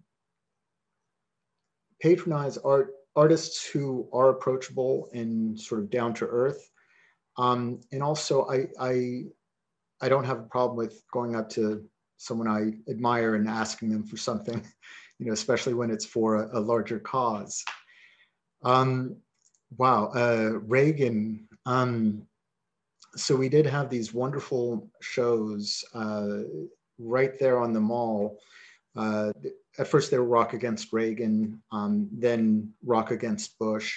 C: patronize art artists who are approachable and sort of down to earth. Um, and also, I, I, I don't have a problem with going up to someone I admire and asking them for something, you know, especially when it's for a, a larger cause. Um, wow, uh, Reagan. Um, so we did have these wonderful shows uh, right there on the mall. Uh, at first they were Rock Against Reagan, um, then Rock Against Bush.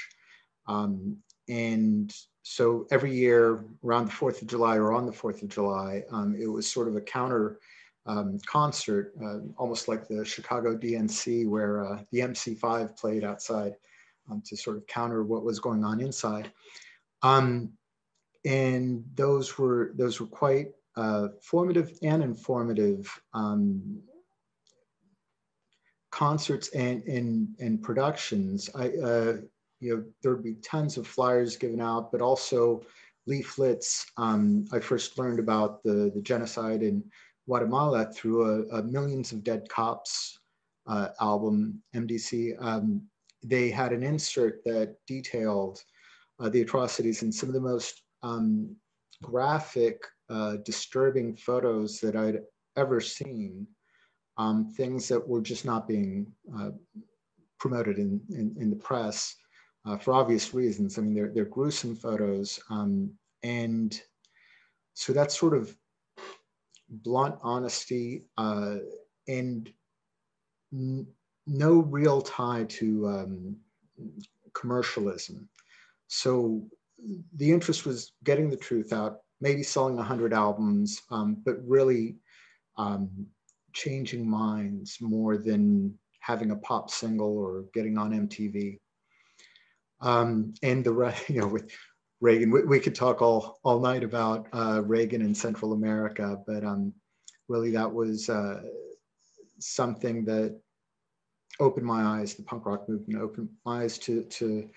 C: Um, and so every year around the 4th of July or on the 4th of July, um, it was sort of a counter um, concert, uh, almost like the Chicago DNC where uh, the MC5 played outside um, to sort of counter what was going on inside. Um, and those were, those were quite uh, formative and informative um, concerts and and, and productions, I uh, you know there would be tons of flyers given out, but also leaflets. Um, I first learned about the the genocide in Guatemala through a, a Millions of Dead Cops uh, album, MDC. Um, they had an insert that detailed uh, the atrocities and some of the most um, graphic, uh, disturbing photos that I'd ever seen um, things that were just not being uh, promoted in, in, in, the press. uh, for obvious reasons. I mean, they're, they're gruesome photos. Um, and so that's sort of blunt honesty uh, and no real tie to um, commercialism. So the interest was getting the truth out, maybe selling 100 albums, um, but really um, changing minds more than having a pop single or getting on MTV. Um, and the you know with Reagan, we, we, could talk all all night about uh, Reagan in Central America, but um, really that was uh, something that opened my eyes. The punk rock movement opened my eyes to to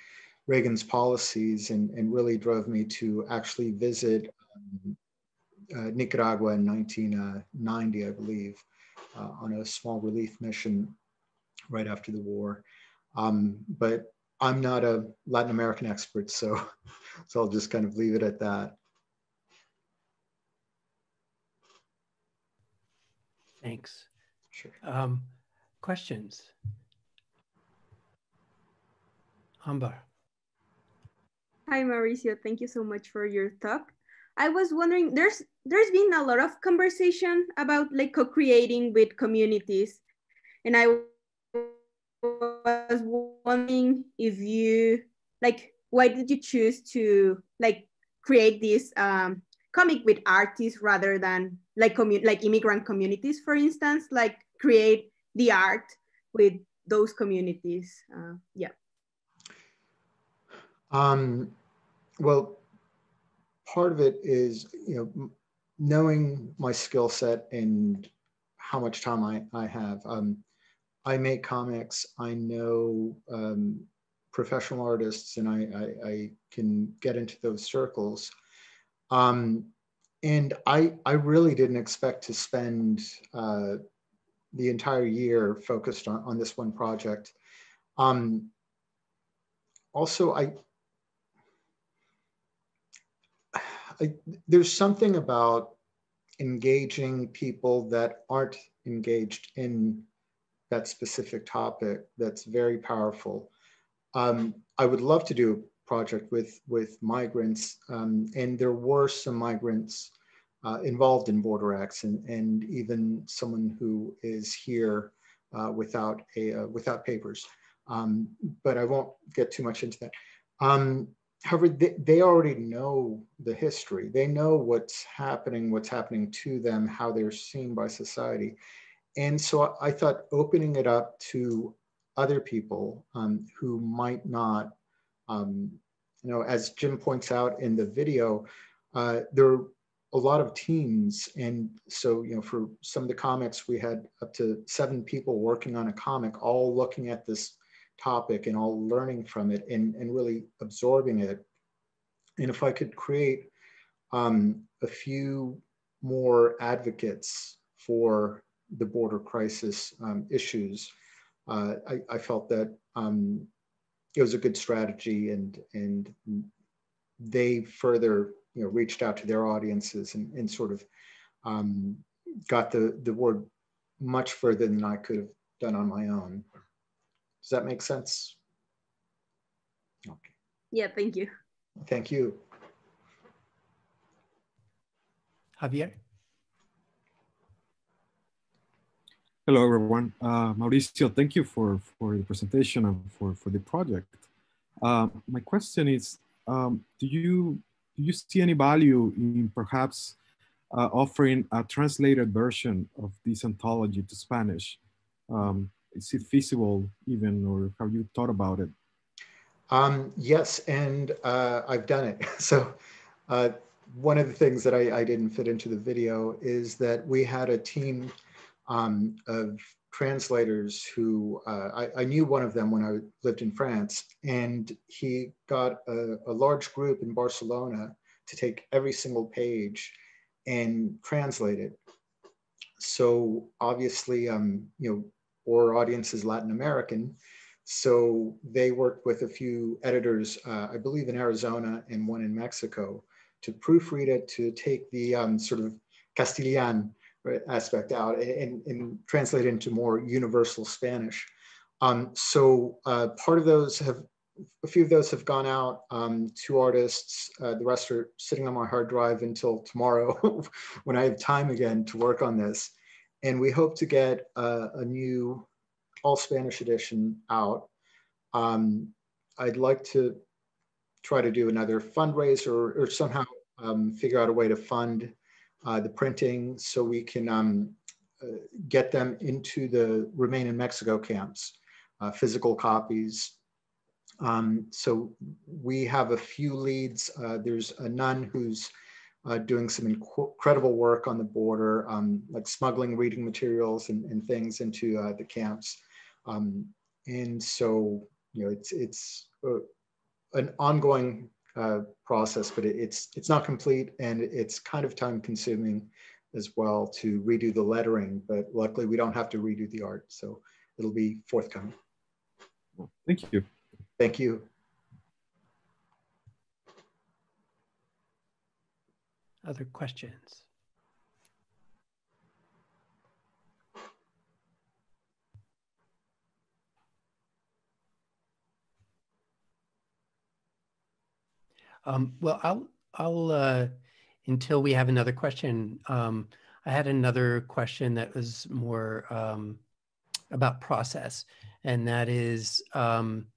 C: Reagan's policies and, and really drove me to actually visit um, uh, Nicaragua in 1990, I believe, uh, on a small relief mission right after the war. Um, but I'm not a Latin American expert, so, so I'll just kind of leave it at that.
B: Thanks.
C: Sure.
B: Um, questions? Amber.
S: Hi, Mauricio. Thank you so much for your talk. I was wondering, there's there's been a lot of conversation about like co-creating with communities, and I was wondering if you like why did you choose to like create this um, comic with artists rather than like like immigrant communities, for instance, like create the art with those communities. Uh, yeah.
C: Um, well, part of it is, you know, knowing my skill set and how much time I, I have. Um, I make comics. I know um, professional artists and I, I, I, can get into those circles. Um, and I, I really didn't expect to spend uh, the entire year focused on, on this one project. Um, also, I, I, there's something about engaging people that aren't engaged in that specific topic that's very powerful. Um, I would love to do a project with, with migrants, um, and there were some migrants uh, involved in Border X, and, and even someone who is here uh, without, a, uh, without papers. Um, but I won't get too much into that. However, they, they already know the history. They know what's happening, what's happening to them, how they're seen by society. And so I thought opening it up to other people um, who might not, um, you know, as Jim points out in the video, uh, there are a lot of teams. And so, you know, for some of the comics, we had up to seven people working on a comic, all looking at this topic and all learning from it and, and really absorbing it. And if I could create um, a few more advocates for the border crisis um, issues, uh, I, I, felt that um, it was a good strategy and, and they further you know, reached out to their audiences and, and sort of um, got the, the word much further than I could have done on my own. Does that make sense?
S: Okay. Yeah, thank you.
C: Thank you.
B: Javier?
T: Hello, everyone. Uh, Mauricio, thank you for, for the presentation and for, for the project. Uh, my question is, um, do, you, do you see any value in perhaps uh, offering a translated version of this anthology to Spanish? Um, is it feasible even, or have you thought about it?
C: Um, yes, and uh, I've done it. So uh, one of the things that I, I, didn't fit into the video is that we had a team um, of translators who uh, I, I, knew one of them when I lived in France, and he got a, a, large group in Barcelona to take every single page and translate it. So obviously, um, you know, or audience is Latin American. So they worked with a few editors, uh, I believe in Arizona and one in Mexico, to proofread it, to take the um, sort of Castilian aspect out and, and, translate it into more universal Spanish. Um, so uh, part of those have a few of those have gone out. Um, two artists, uh, the rest are sitting on my hard drive until tomorrow when I have time again to work on this. And we hope to get a, a new all Spanish edition out. Um, I'd like to try to do another fundraiser or, somehow um, figure out a way to fund uh, the printing so we can um, uh, get them into the Remain in Mexico camps, uh, physical copies. Um, so we have a few leads. Uh, there's a nun who's uh, doing some incredible work on the border, um, like smuggling reading materials and, and things into uh, the camps. Um, and so, you know, it's, it's an ongoing uh, process, but it, it's it's not complete and it's kind of time consuming as well to redo the lettering. But luckily, we don't have to redo the art, so it'll be forthcoming.
T: Thank you.
C: Thank you.
B: Other questions? Um, well, I'll, I'll uh, until we have another question. Um, I had another question that was more um, about process, and that is, um,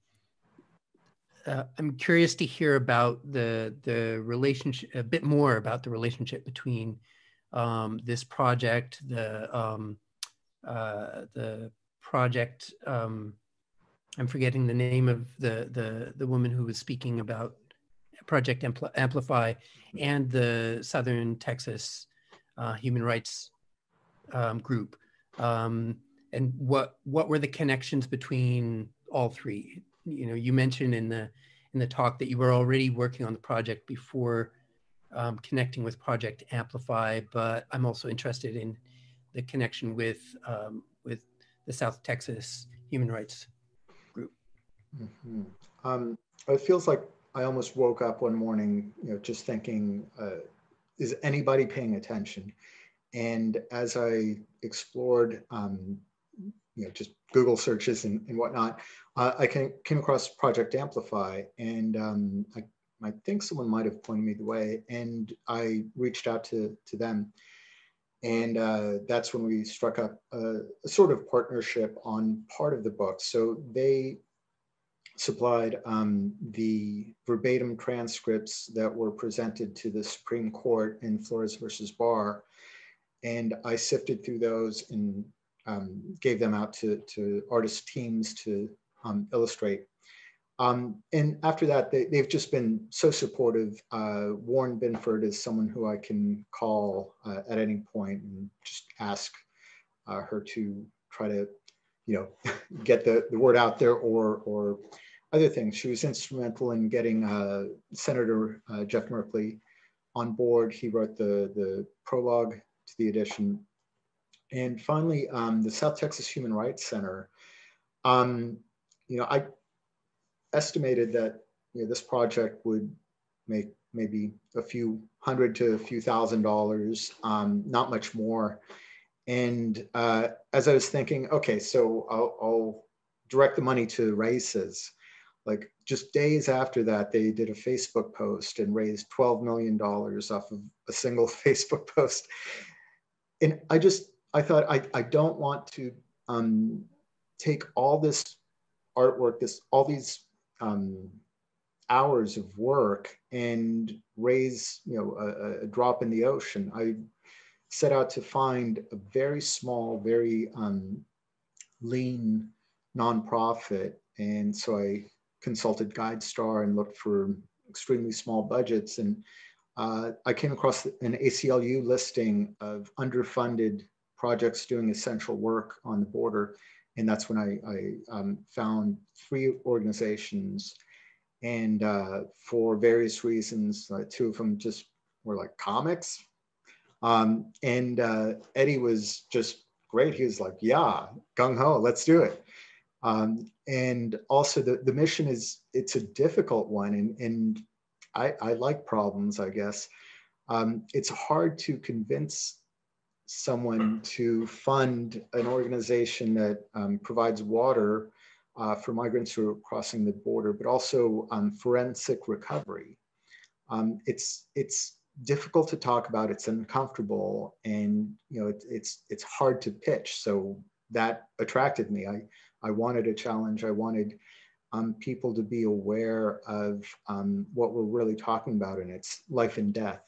B: uh, I'm curious to hear about the the relationship a bit more about the relationship between um, this project, the um, uh, the project. Um, I'm forgetting the name of the the the woman who was speaking about Project Ampl Amplify and the Southern Texas uh, Human Rights um, Group. Um, and what what were the connections between all three? You know, you mentioned in the in the talk that you were already working on the project before um, connecting with Project Amplify, but I'm also interested in the connection with um, with the South Texas Human Rights Group.
C: Mm -hmm. it feels like I almost woke up one morning, you know, just thinking, uh, is anybody paying attention? And as I explored, um, you know, just Google searches and, and whatnot, uh, I came, came across Project Amplify, and um, I, I think someone might have pointed me the way, and I reached out to to them, and uh, that's when we struck up a, a, sort of partnership on part of the book. So they supplied um, the verbatim transcripts that were presented to the Supreme Court in Flores versus Barr. And I sifted through those and um, gave them out to, to artist teams to um, illustrate. Um, and after that, they, have just been so supportive. Uh, Warren Binford is someone who I can call uh, at any point and just ask uh, her to try to, you know, get the, the word out there or, or other things. She was instrumental in getting uh, Senator uh, Jeff Merkley on board. He wrote the, the prologue to the edition. And finally, um, the South Texas Human Rights Center. Um, you know, I estimated that you know, this project would make maybe a few hundred to a few thousand dollars, um, not much more. And uh, as I was thinking, okay, so I'll, I'll direct the money to RAICES like just days after that, they did a Facebook post and raised $12 million off of a single Facebook post. And I just, I thought, I, I don't want to um, take all this artwork, this, all these um, hours of work and raise, you know, a, a, drop in the ocean. I set out to find a very small, very um, lean nonprofit. And so I consulted GuideStar and looked for extremely small budgets. And uh, I came across an ACLU listing of underfunded projects doing essential work on the border. And that's when I, I um, found three organizations. And uh, for various reasons, uh, two of them just were like comics. Um, and uh, Eddie was just great. He was like, yeah, gung ho, let's do it. Um, and also the, the mission is, it's a difficult one and, and I, I like problems, I guess. Um, it's hard to convince someone to fund an organization that um, provides water uh, for migrants who are crossing the border, but also um, forensic recovery. Um, it's it's difficult to talk about. It's uncomfortable, and you know it, it's it's hard to pitch. So that attracted me. I I wanted a challenge. I wanted um, people to be aware of um, what we're really talking about, and it's life and death.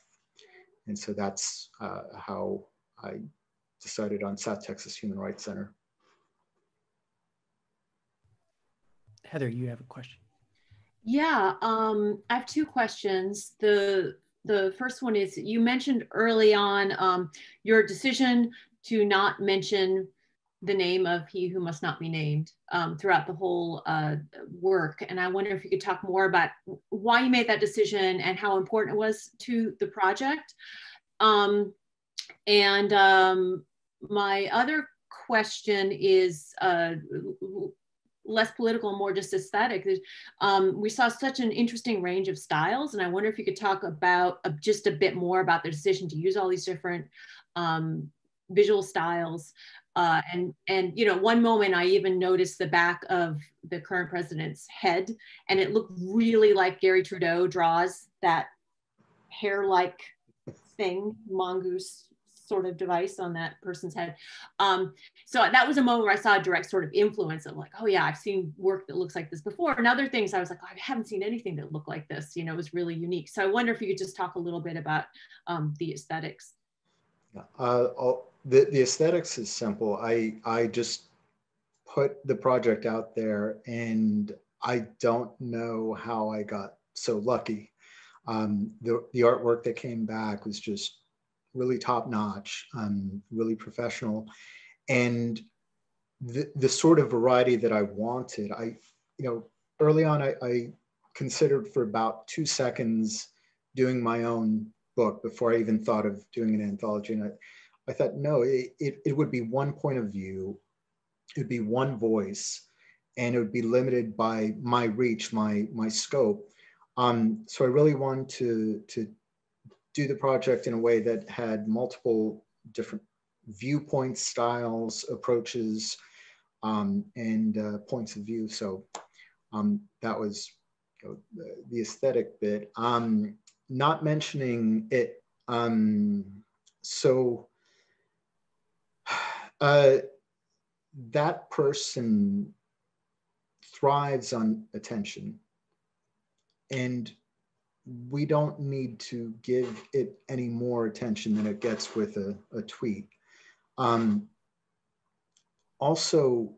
C: And so that's uh, how I decided on South Texas Human Rights Center.
B: Heather, you have a question.
U: Yeah, um, I have two questions. The the first one is you mentioned early on um, your decision to not mention the name of he who must not be named um, throughout the whole uh, work. And I wonder if you could talk more about why you made that decision and how important it was to the project. Um, and um, my other question is uh, less political more just aesthetic. Um, we saw such an interesting range of styles, and I wonder if you could talk about uh, just a bit more about the decision to use all these different um, visual styles. Uh, and and you know, one moment I even noticed the back of the current president's head, and it looked really like Garry Trudeau draws that hair-like thing, mongoose sort of device on that person's head. Um, so that was a moment where I saw a direct sort of influence of like, oh yeah, I've seen work that looks like this before. And other things I was like, oh, I haven't seen anything that looked like this, you know, it was really unique. So I wonder if you could just talk a little bit about um, the aesthetics.
C: Uh, the, the aesthetics is simple. I, I just put the project out there and I don't know how I got so lucky. Um, the, the artwork that came back was just really top notch, um, really professional. And the, the sort of variety that I wanted, I, you know, early on, I, I considered for about two seconds doing my own book before I even thought of doing an anthology. And I, I thought, no, it, it, it would be one point of view, it would be one voice, and it would be limited by my reach, my, my scope. Um, so I really wanted to, to do the project in a way that had multiple different viewpoints, styles, approaches, um, and uh, points of view. So um, that was you know, the, the, aesthetic bit. Um, not mentioning it, um, so uh, that person thrives on attention. And we don't need to give it any more attention than it gets with a, a tweet. Um, also,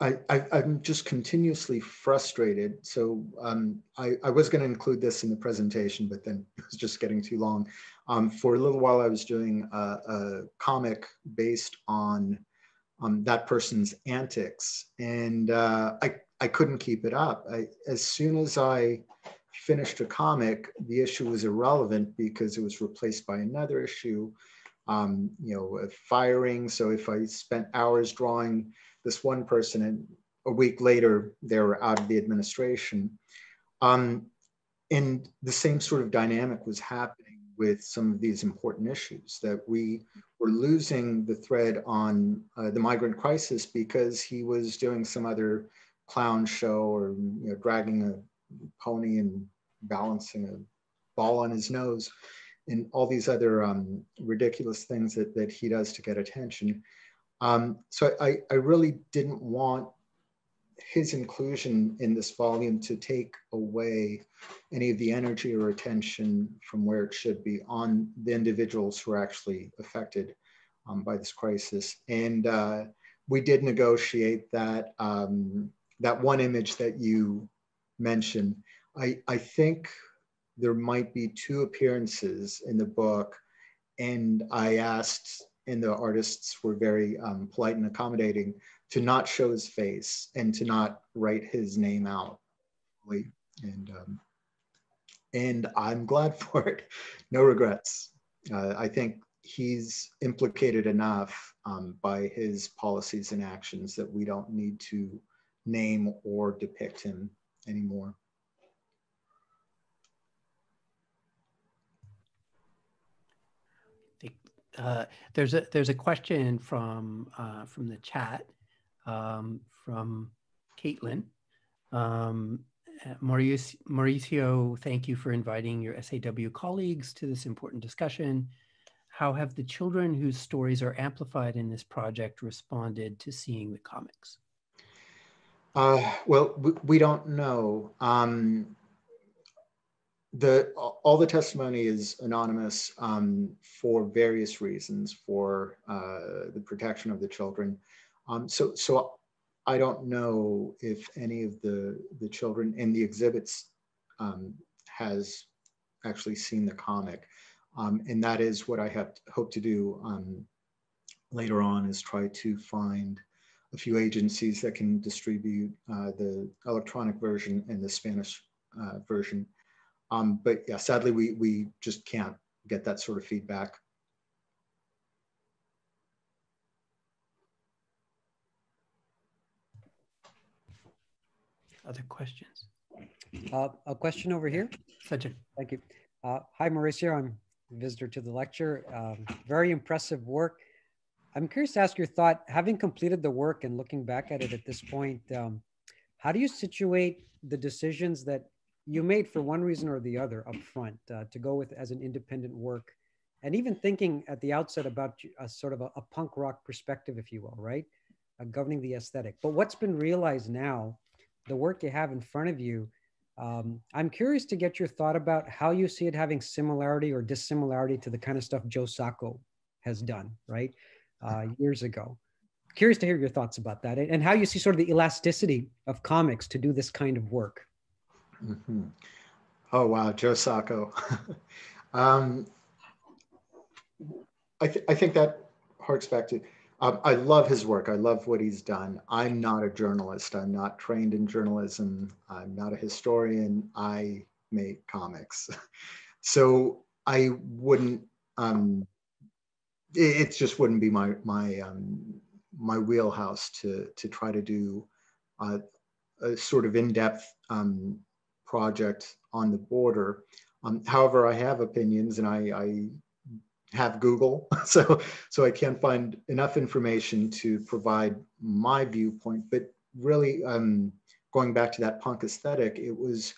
C: I, am just continuously frustrated. So um, I, I, was going to include this in the presentation, but then it was just getting too long. Um, for a little while, I was doing a, a comic based on um, that person's antics, and uh, I, I couldn't keep it up. I, as soon as I finished a comic, the issue was irrelevant because it was replaced by another issue, um, you know, firing. So if I spent hours drawing this one person and a week later they were out of the administration. Um, and the same sort of dynamic was happening with some of these important issues that we were losing the thread on uh, the migrant crisis because he was doing some other clown show or you know, dragging a pony and balancing a ball on his nose and all these other um, ridiculous things that, that he does to get attention. Um, so I, I really didn't want his inclusion in this volume to take away any of the energy or attention from where it should be on the individuals who are actually affected um, by this crisis. And uh, we did negotiate that um, that one image that you mentioned, I, I think there might be two appearances in the book. And I asked, and the artists were very um, polite and accommodating to not show his face and to not write his name out. And, um, and I'm glad for it. No regrets. Uh, I think he's implicated enough um, by his policies and actions that we don't need to name or depict him anymore.
B: Uh, there's a there's a question from uh, from the chat um, from Caitlin. Um, Mauricio, Mauricio, thank you for inviting your SAW colleagues to this important discussion. How have the children whose stories are amplified in this project responded to seeing the comics?
C: Uh, well, we, we, don't know. Um, the all the testimony is anonymous um, for various reasons for uh, the protection of the children. Um, so so I don't know if any of the the children in the exhibits um, has actually seen the comic, um, and that is what I have hope to do um, later on is try to find a few agencies that can distribute uh, the electronic version and the Spanish uh, version um, but yeah, sadly, we, we just can't get that sort of feedback.
B: Other questions?
V: Uh, a question over here.
B: Sajid.
V: Thank you. Uh, hi, Mauricio. I'm a visitor to the lecture. Um, very impressive work. I'm curious to ask your thought, having completed the work and looking back at it at this point, um, how do you situate the decisions that you made for one reason or the other up front uh, to go with as an independent work? And even thinking at the outset about a sort of a, a punk rock perspective if you will right uh, governing the aesthetic. But what's been realized now the work you have in front of you um, i'm curious to get your thought about how you see it having similarity or dissimilarity to the kind of stuff joe sacco has done right uh, years ago curious to hear your thoughts about that and how you see sort of the elasticity of comics to do this kind of work
C: Mm-hmm. Oh wow, Joe Sacco. um, I, th- I think that harks back to. Um, I love his work. I love what he's done. I'm not a journalist. I'm not trained in journalism. I'm not a historian. I make comics, so I wouldn't. Um, it, it, just wouldn't be my my um, my wheelhouse to to try to do a sort of in-depth um, project on the border. Um, however, I have opinions and I, I have Google, so so I can find enough information to provide my viewpoint. But really, um, going back to that punk aesthetic, it was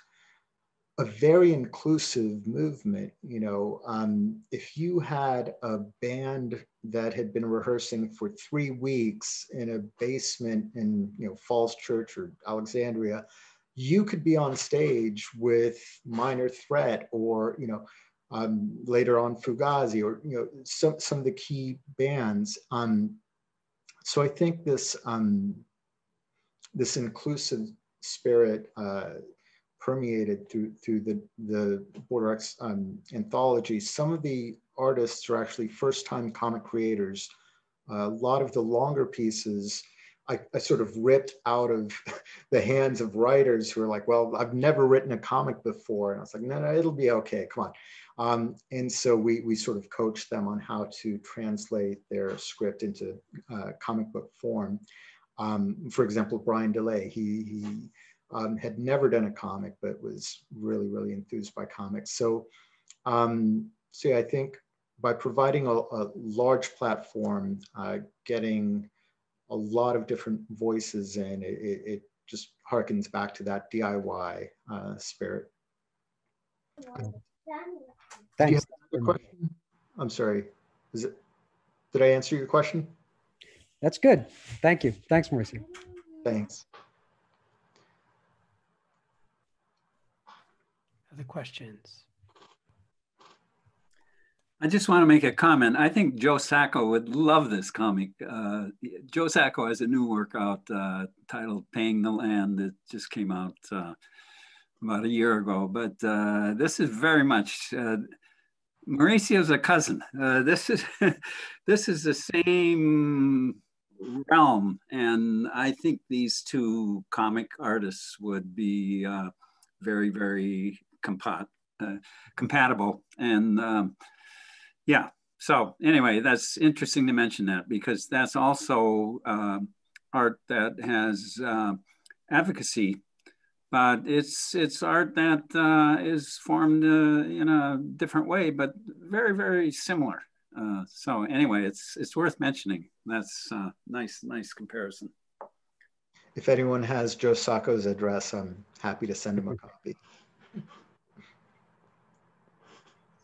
C: a very inclusive movement. You know, um, if you had a band that had been rehearsing for three weeks in a basement in you know Falls Church or Alexandria, you could be on stage with Minor Threat or, you know, um, later on Fugazi or, you know, some, some of the key bands. Um, so I think this, um, this inclusive spirit uh, permeated through, through the, the Border X um, anthology. Some of the artists are actually first-time comic creators. Uh, a lot of the longer pieces I, I, sort of ripped out of the hands of writers who are like, well, I've never written a comic before. And I was like, no, no, it'll be okay. Come on. Um, and so we, we sort of coached them on how to translate their script into uh, comic book form. Um, for example, Brian DeLay, he, he um, had never done a comic, but was really, really enthused by comics. So, um, so yeah, I think by providing a, a large platform, uh, getting a lot of different voices and it, it, just harkens back to that DIY uh, spirit.
V: Thanks.
C: question? I'm sorry. Is it? Did I answer your question?
V: That's good. Thank you. Thanks, Mauricio.
C: Thanks.
B: Other questions?
F: I just want to make a comment. I think Joe Sacco would love this comic. Uh, Joe Sacco has a new work out uh, titled Paying the Land that just came out uh, about a year ago. But uh, this is very much, uh, Mauricio's a cousin. Uh, this, is this is the same realm. And I think these two comic artists would be very, very compat compatible. And um, yeah. So anyway, that's interesting to mention that because that's also uh, art that has uh, advocacy, but it's it's art that uh, is formed uh, in a different way, but very very similar. Uh, so anyway, it's it's worth mentioning. That's uh, nice nice comparison.
C: if anyone has Joe Sacco's address, I'm happy to send him a copy.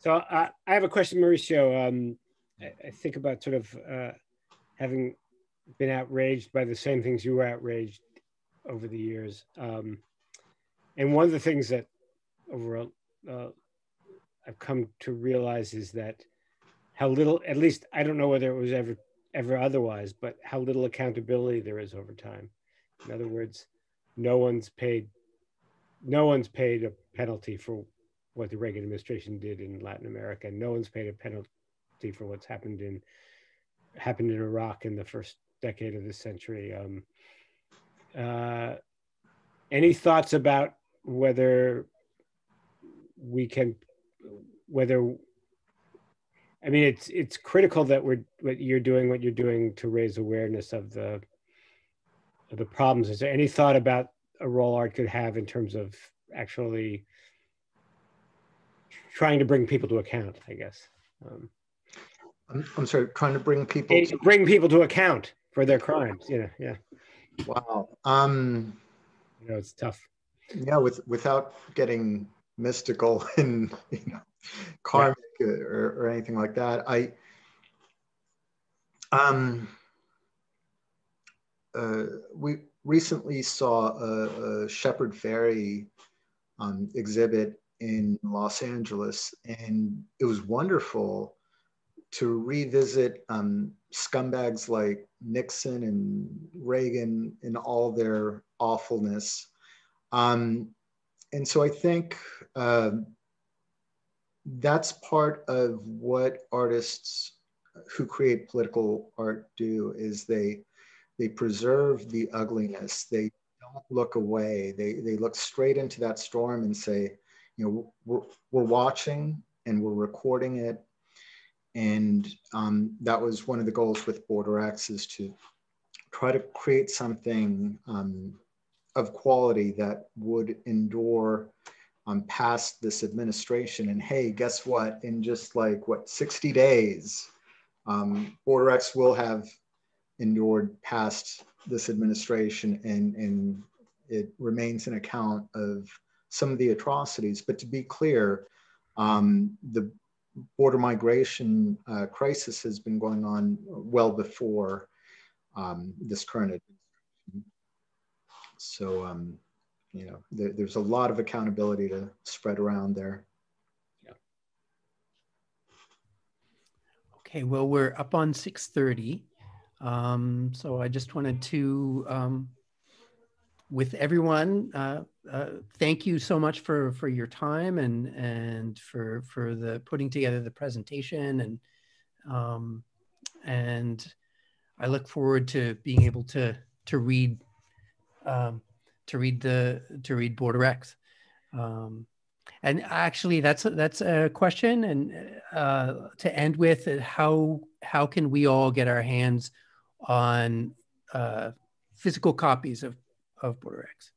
A: So uh, I have a question, Mauricio. Um, I, I, think about sort of uh, having been outraged by the same things you were outraged over the years. Um, and one of the things that overall uh, I've come to realize is that how little, at least I don't know whether it was ever ever otherwise, but how little accountability there is over time. In other words, no one's paid no one's paid a penalty for what the Reagan administration did in Latin America. No one's paid a penalty for what's happened in happened in Iraq in the first decade of this century. Um, uh, any thoughts about whether we can, whether I mean, it's it's critical that we're what you're doing, what you're doing to raise awareness of the of the problems. Is there any thought about a role art could have in terms of actually trying to bring people to account? I guess. Um,
C: I'm, I'm sorry, trying to bring people
A: to bring people to account for their crimes. You know, yeah.
C: Wow. Um,
A: you know, it's tough.
C: Yeah, with without getting mystical and you know karmic yeah. or, or anything like that. I um uh, we recently saw a, a Shepard Fairey um, exhibit in Los Angeles, and it was wonderful to revisit um, scumbags like Nixon and Reagan in all their awfulness. Um, and so I think uh, that's part of what artists who create political art do is they they preserve the ugliness they don't look away they they look straight into that storm and say you know we're, we're watching and we're recording it and um, that was one of the goals with border x is to try to create something um, of quality that would endure um, past this administration. And hey, guess what? In just like what 60 days, um, BorderX will have endured past this administration, and and it remains an account of some of the atrocities. But to be clear, um, the border migration uh, crisis has been going on well before um, this current administration. So um, you know, there, there's a lot of accountability to spread around there.
A: Yeah.
B: Okay, well, we're up on 6.30. Um, so I just wanted to, um, with everyone, uh, uh, thank you so much for, for your time and, and for, for the putting together the presentation and, um, and I look forward to being able to, to read um, to read the to read Border X. Um, and actually, that's that's a question. And uh, to end with, uh, how how can we all get our hands on uh, physical copies of of Border X?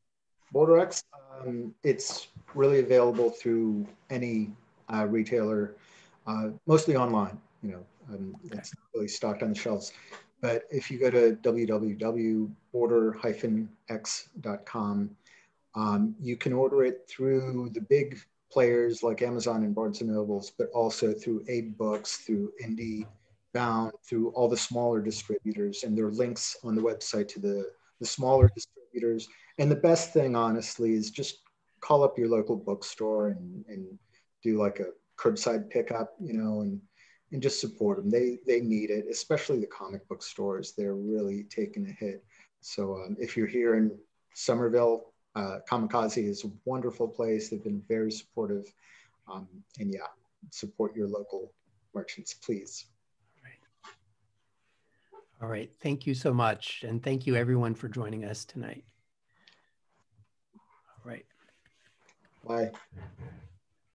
C: Border X, um, it's really available through any uh, retailer, uh, mostly online. You know, um, it's really stocked on the shelves. But if you go to www.border-x.com, um, you can order it through the big players like Amazon and Barnes and Nobles, but also through AbeBooks, through Indie Bound, through all the smaller distributors. And there are links on the website to the, the smaller distributors. And the best thing, honestly, is just call up your local bookstore and, and do like a curbside pickup, you know, and and just support them. They they need it, especially the comic book stores. They're really taking a hit. So um, if you're here in Somerville, uh, Comicazi is a wonderful place. They've been very supportive, um, and yeah, support your local merchants, please.
B: All right. Thank you so much, and thank you everyone for joining us tonight.
C: Vai.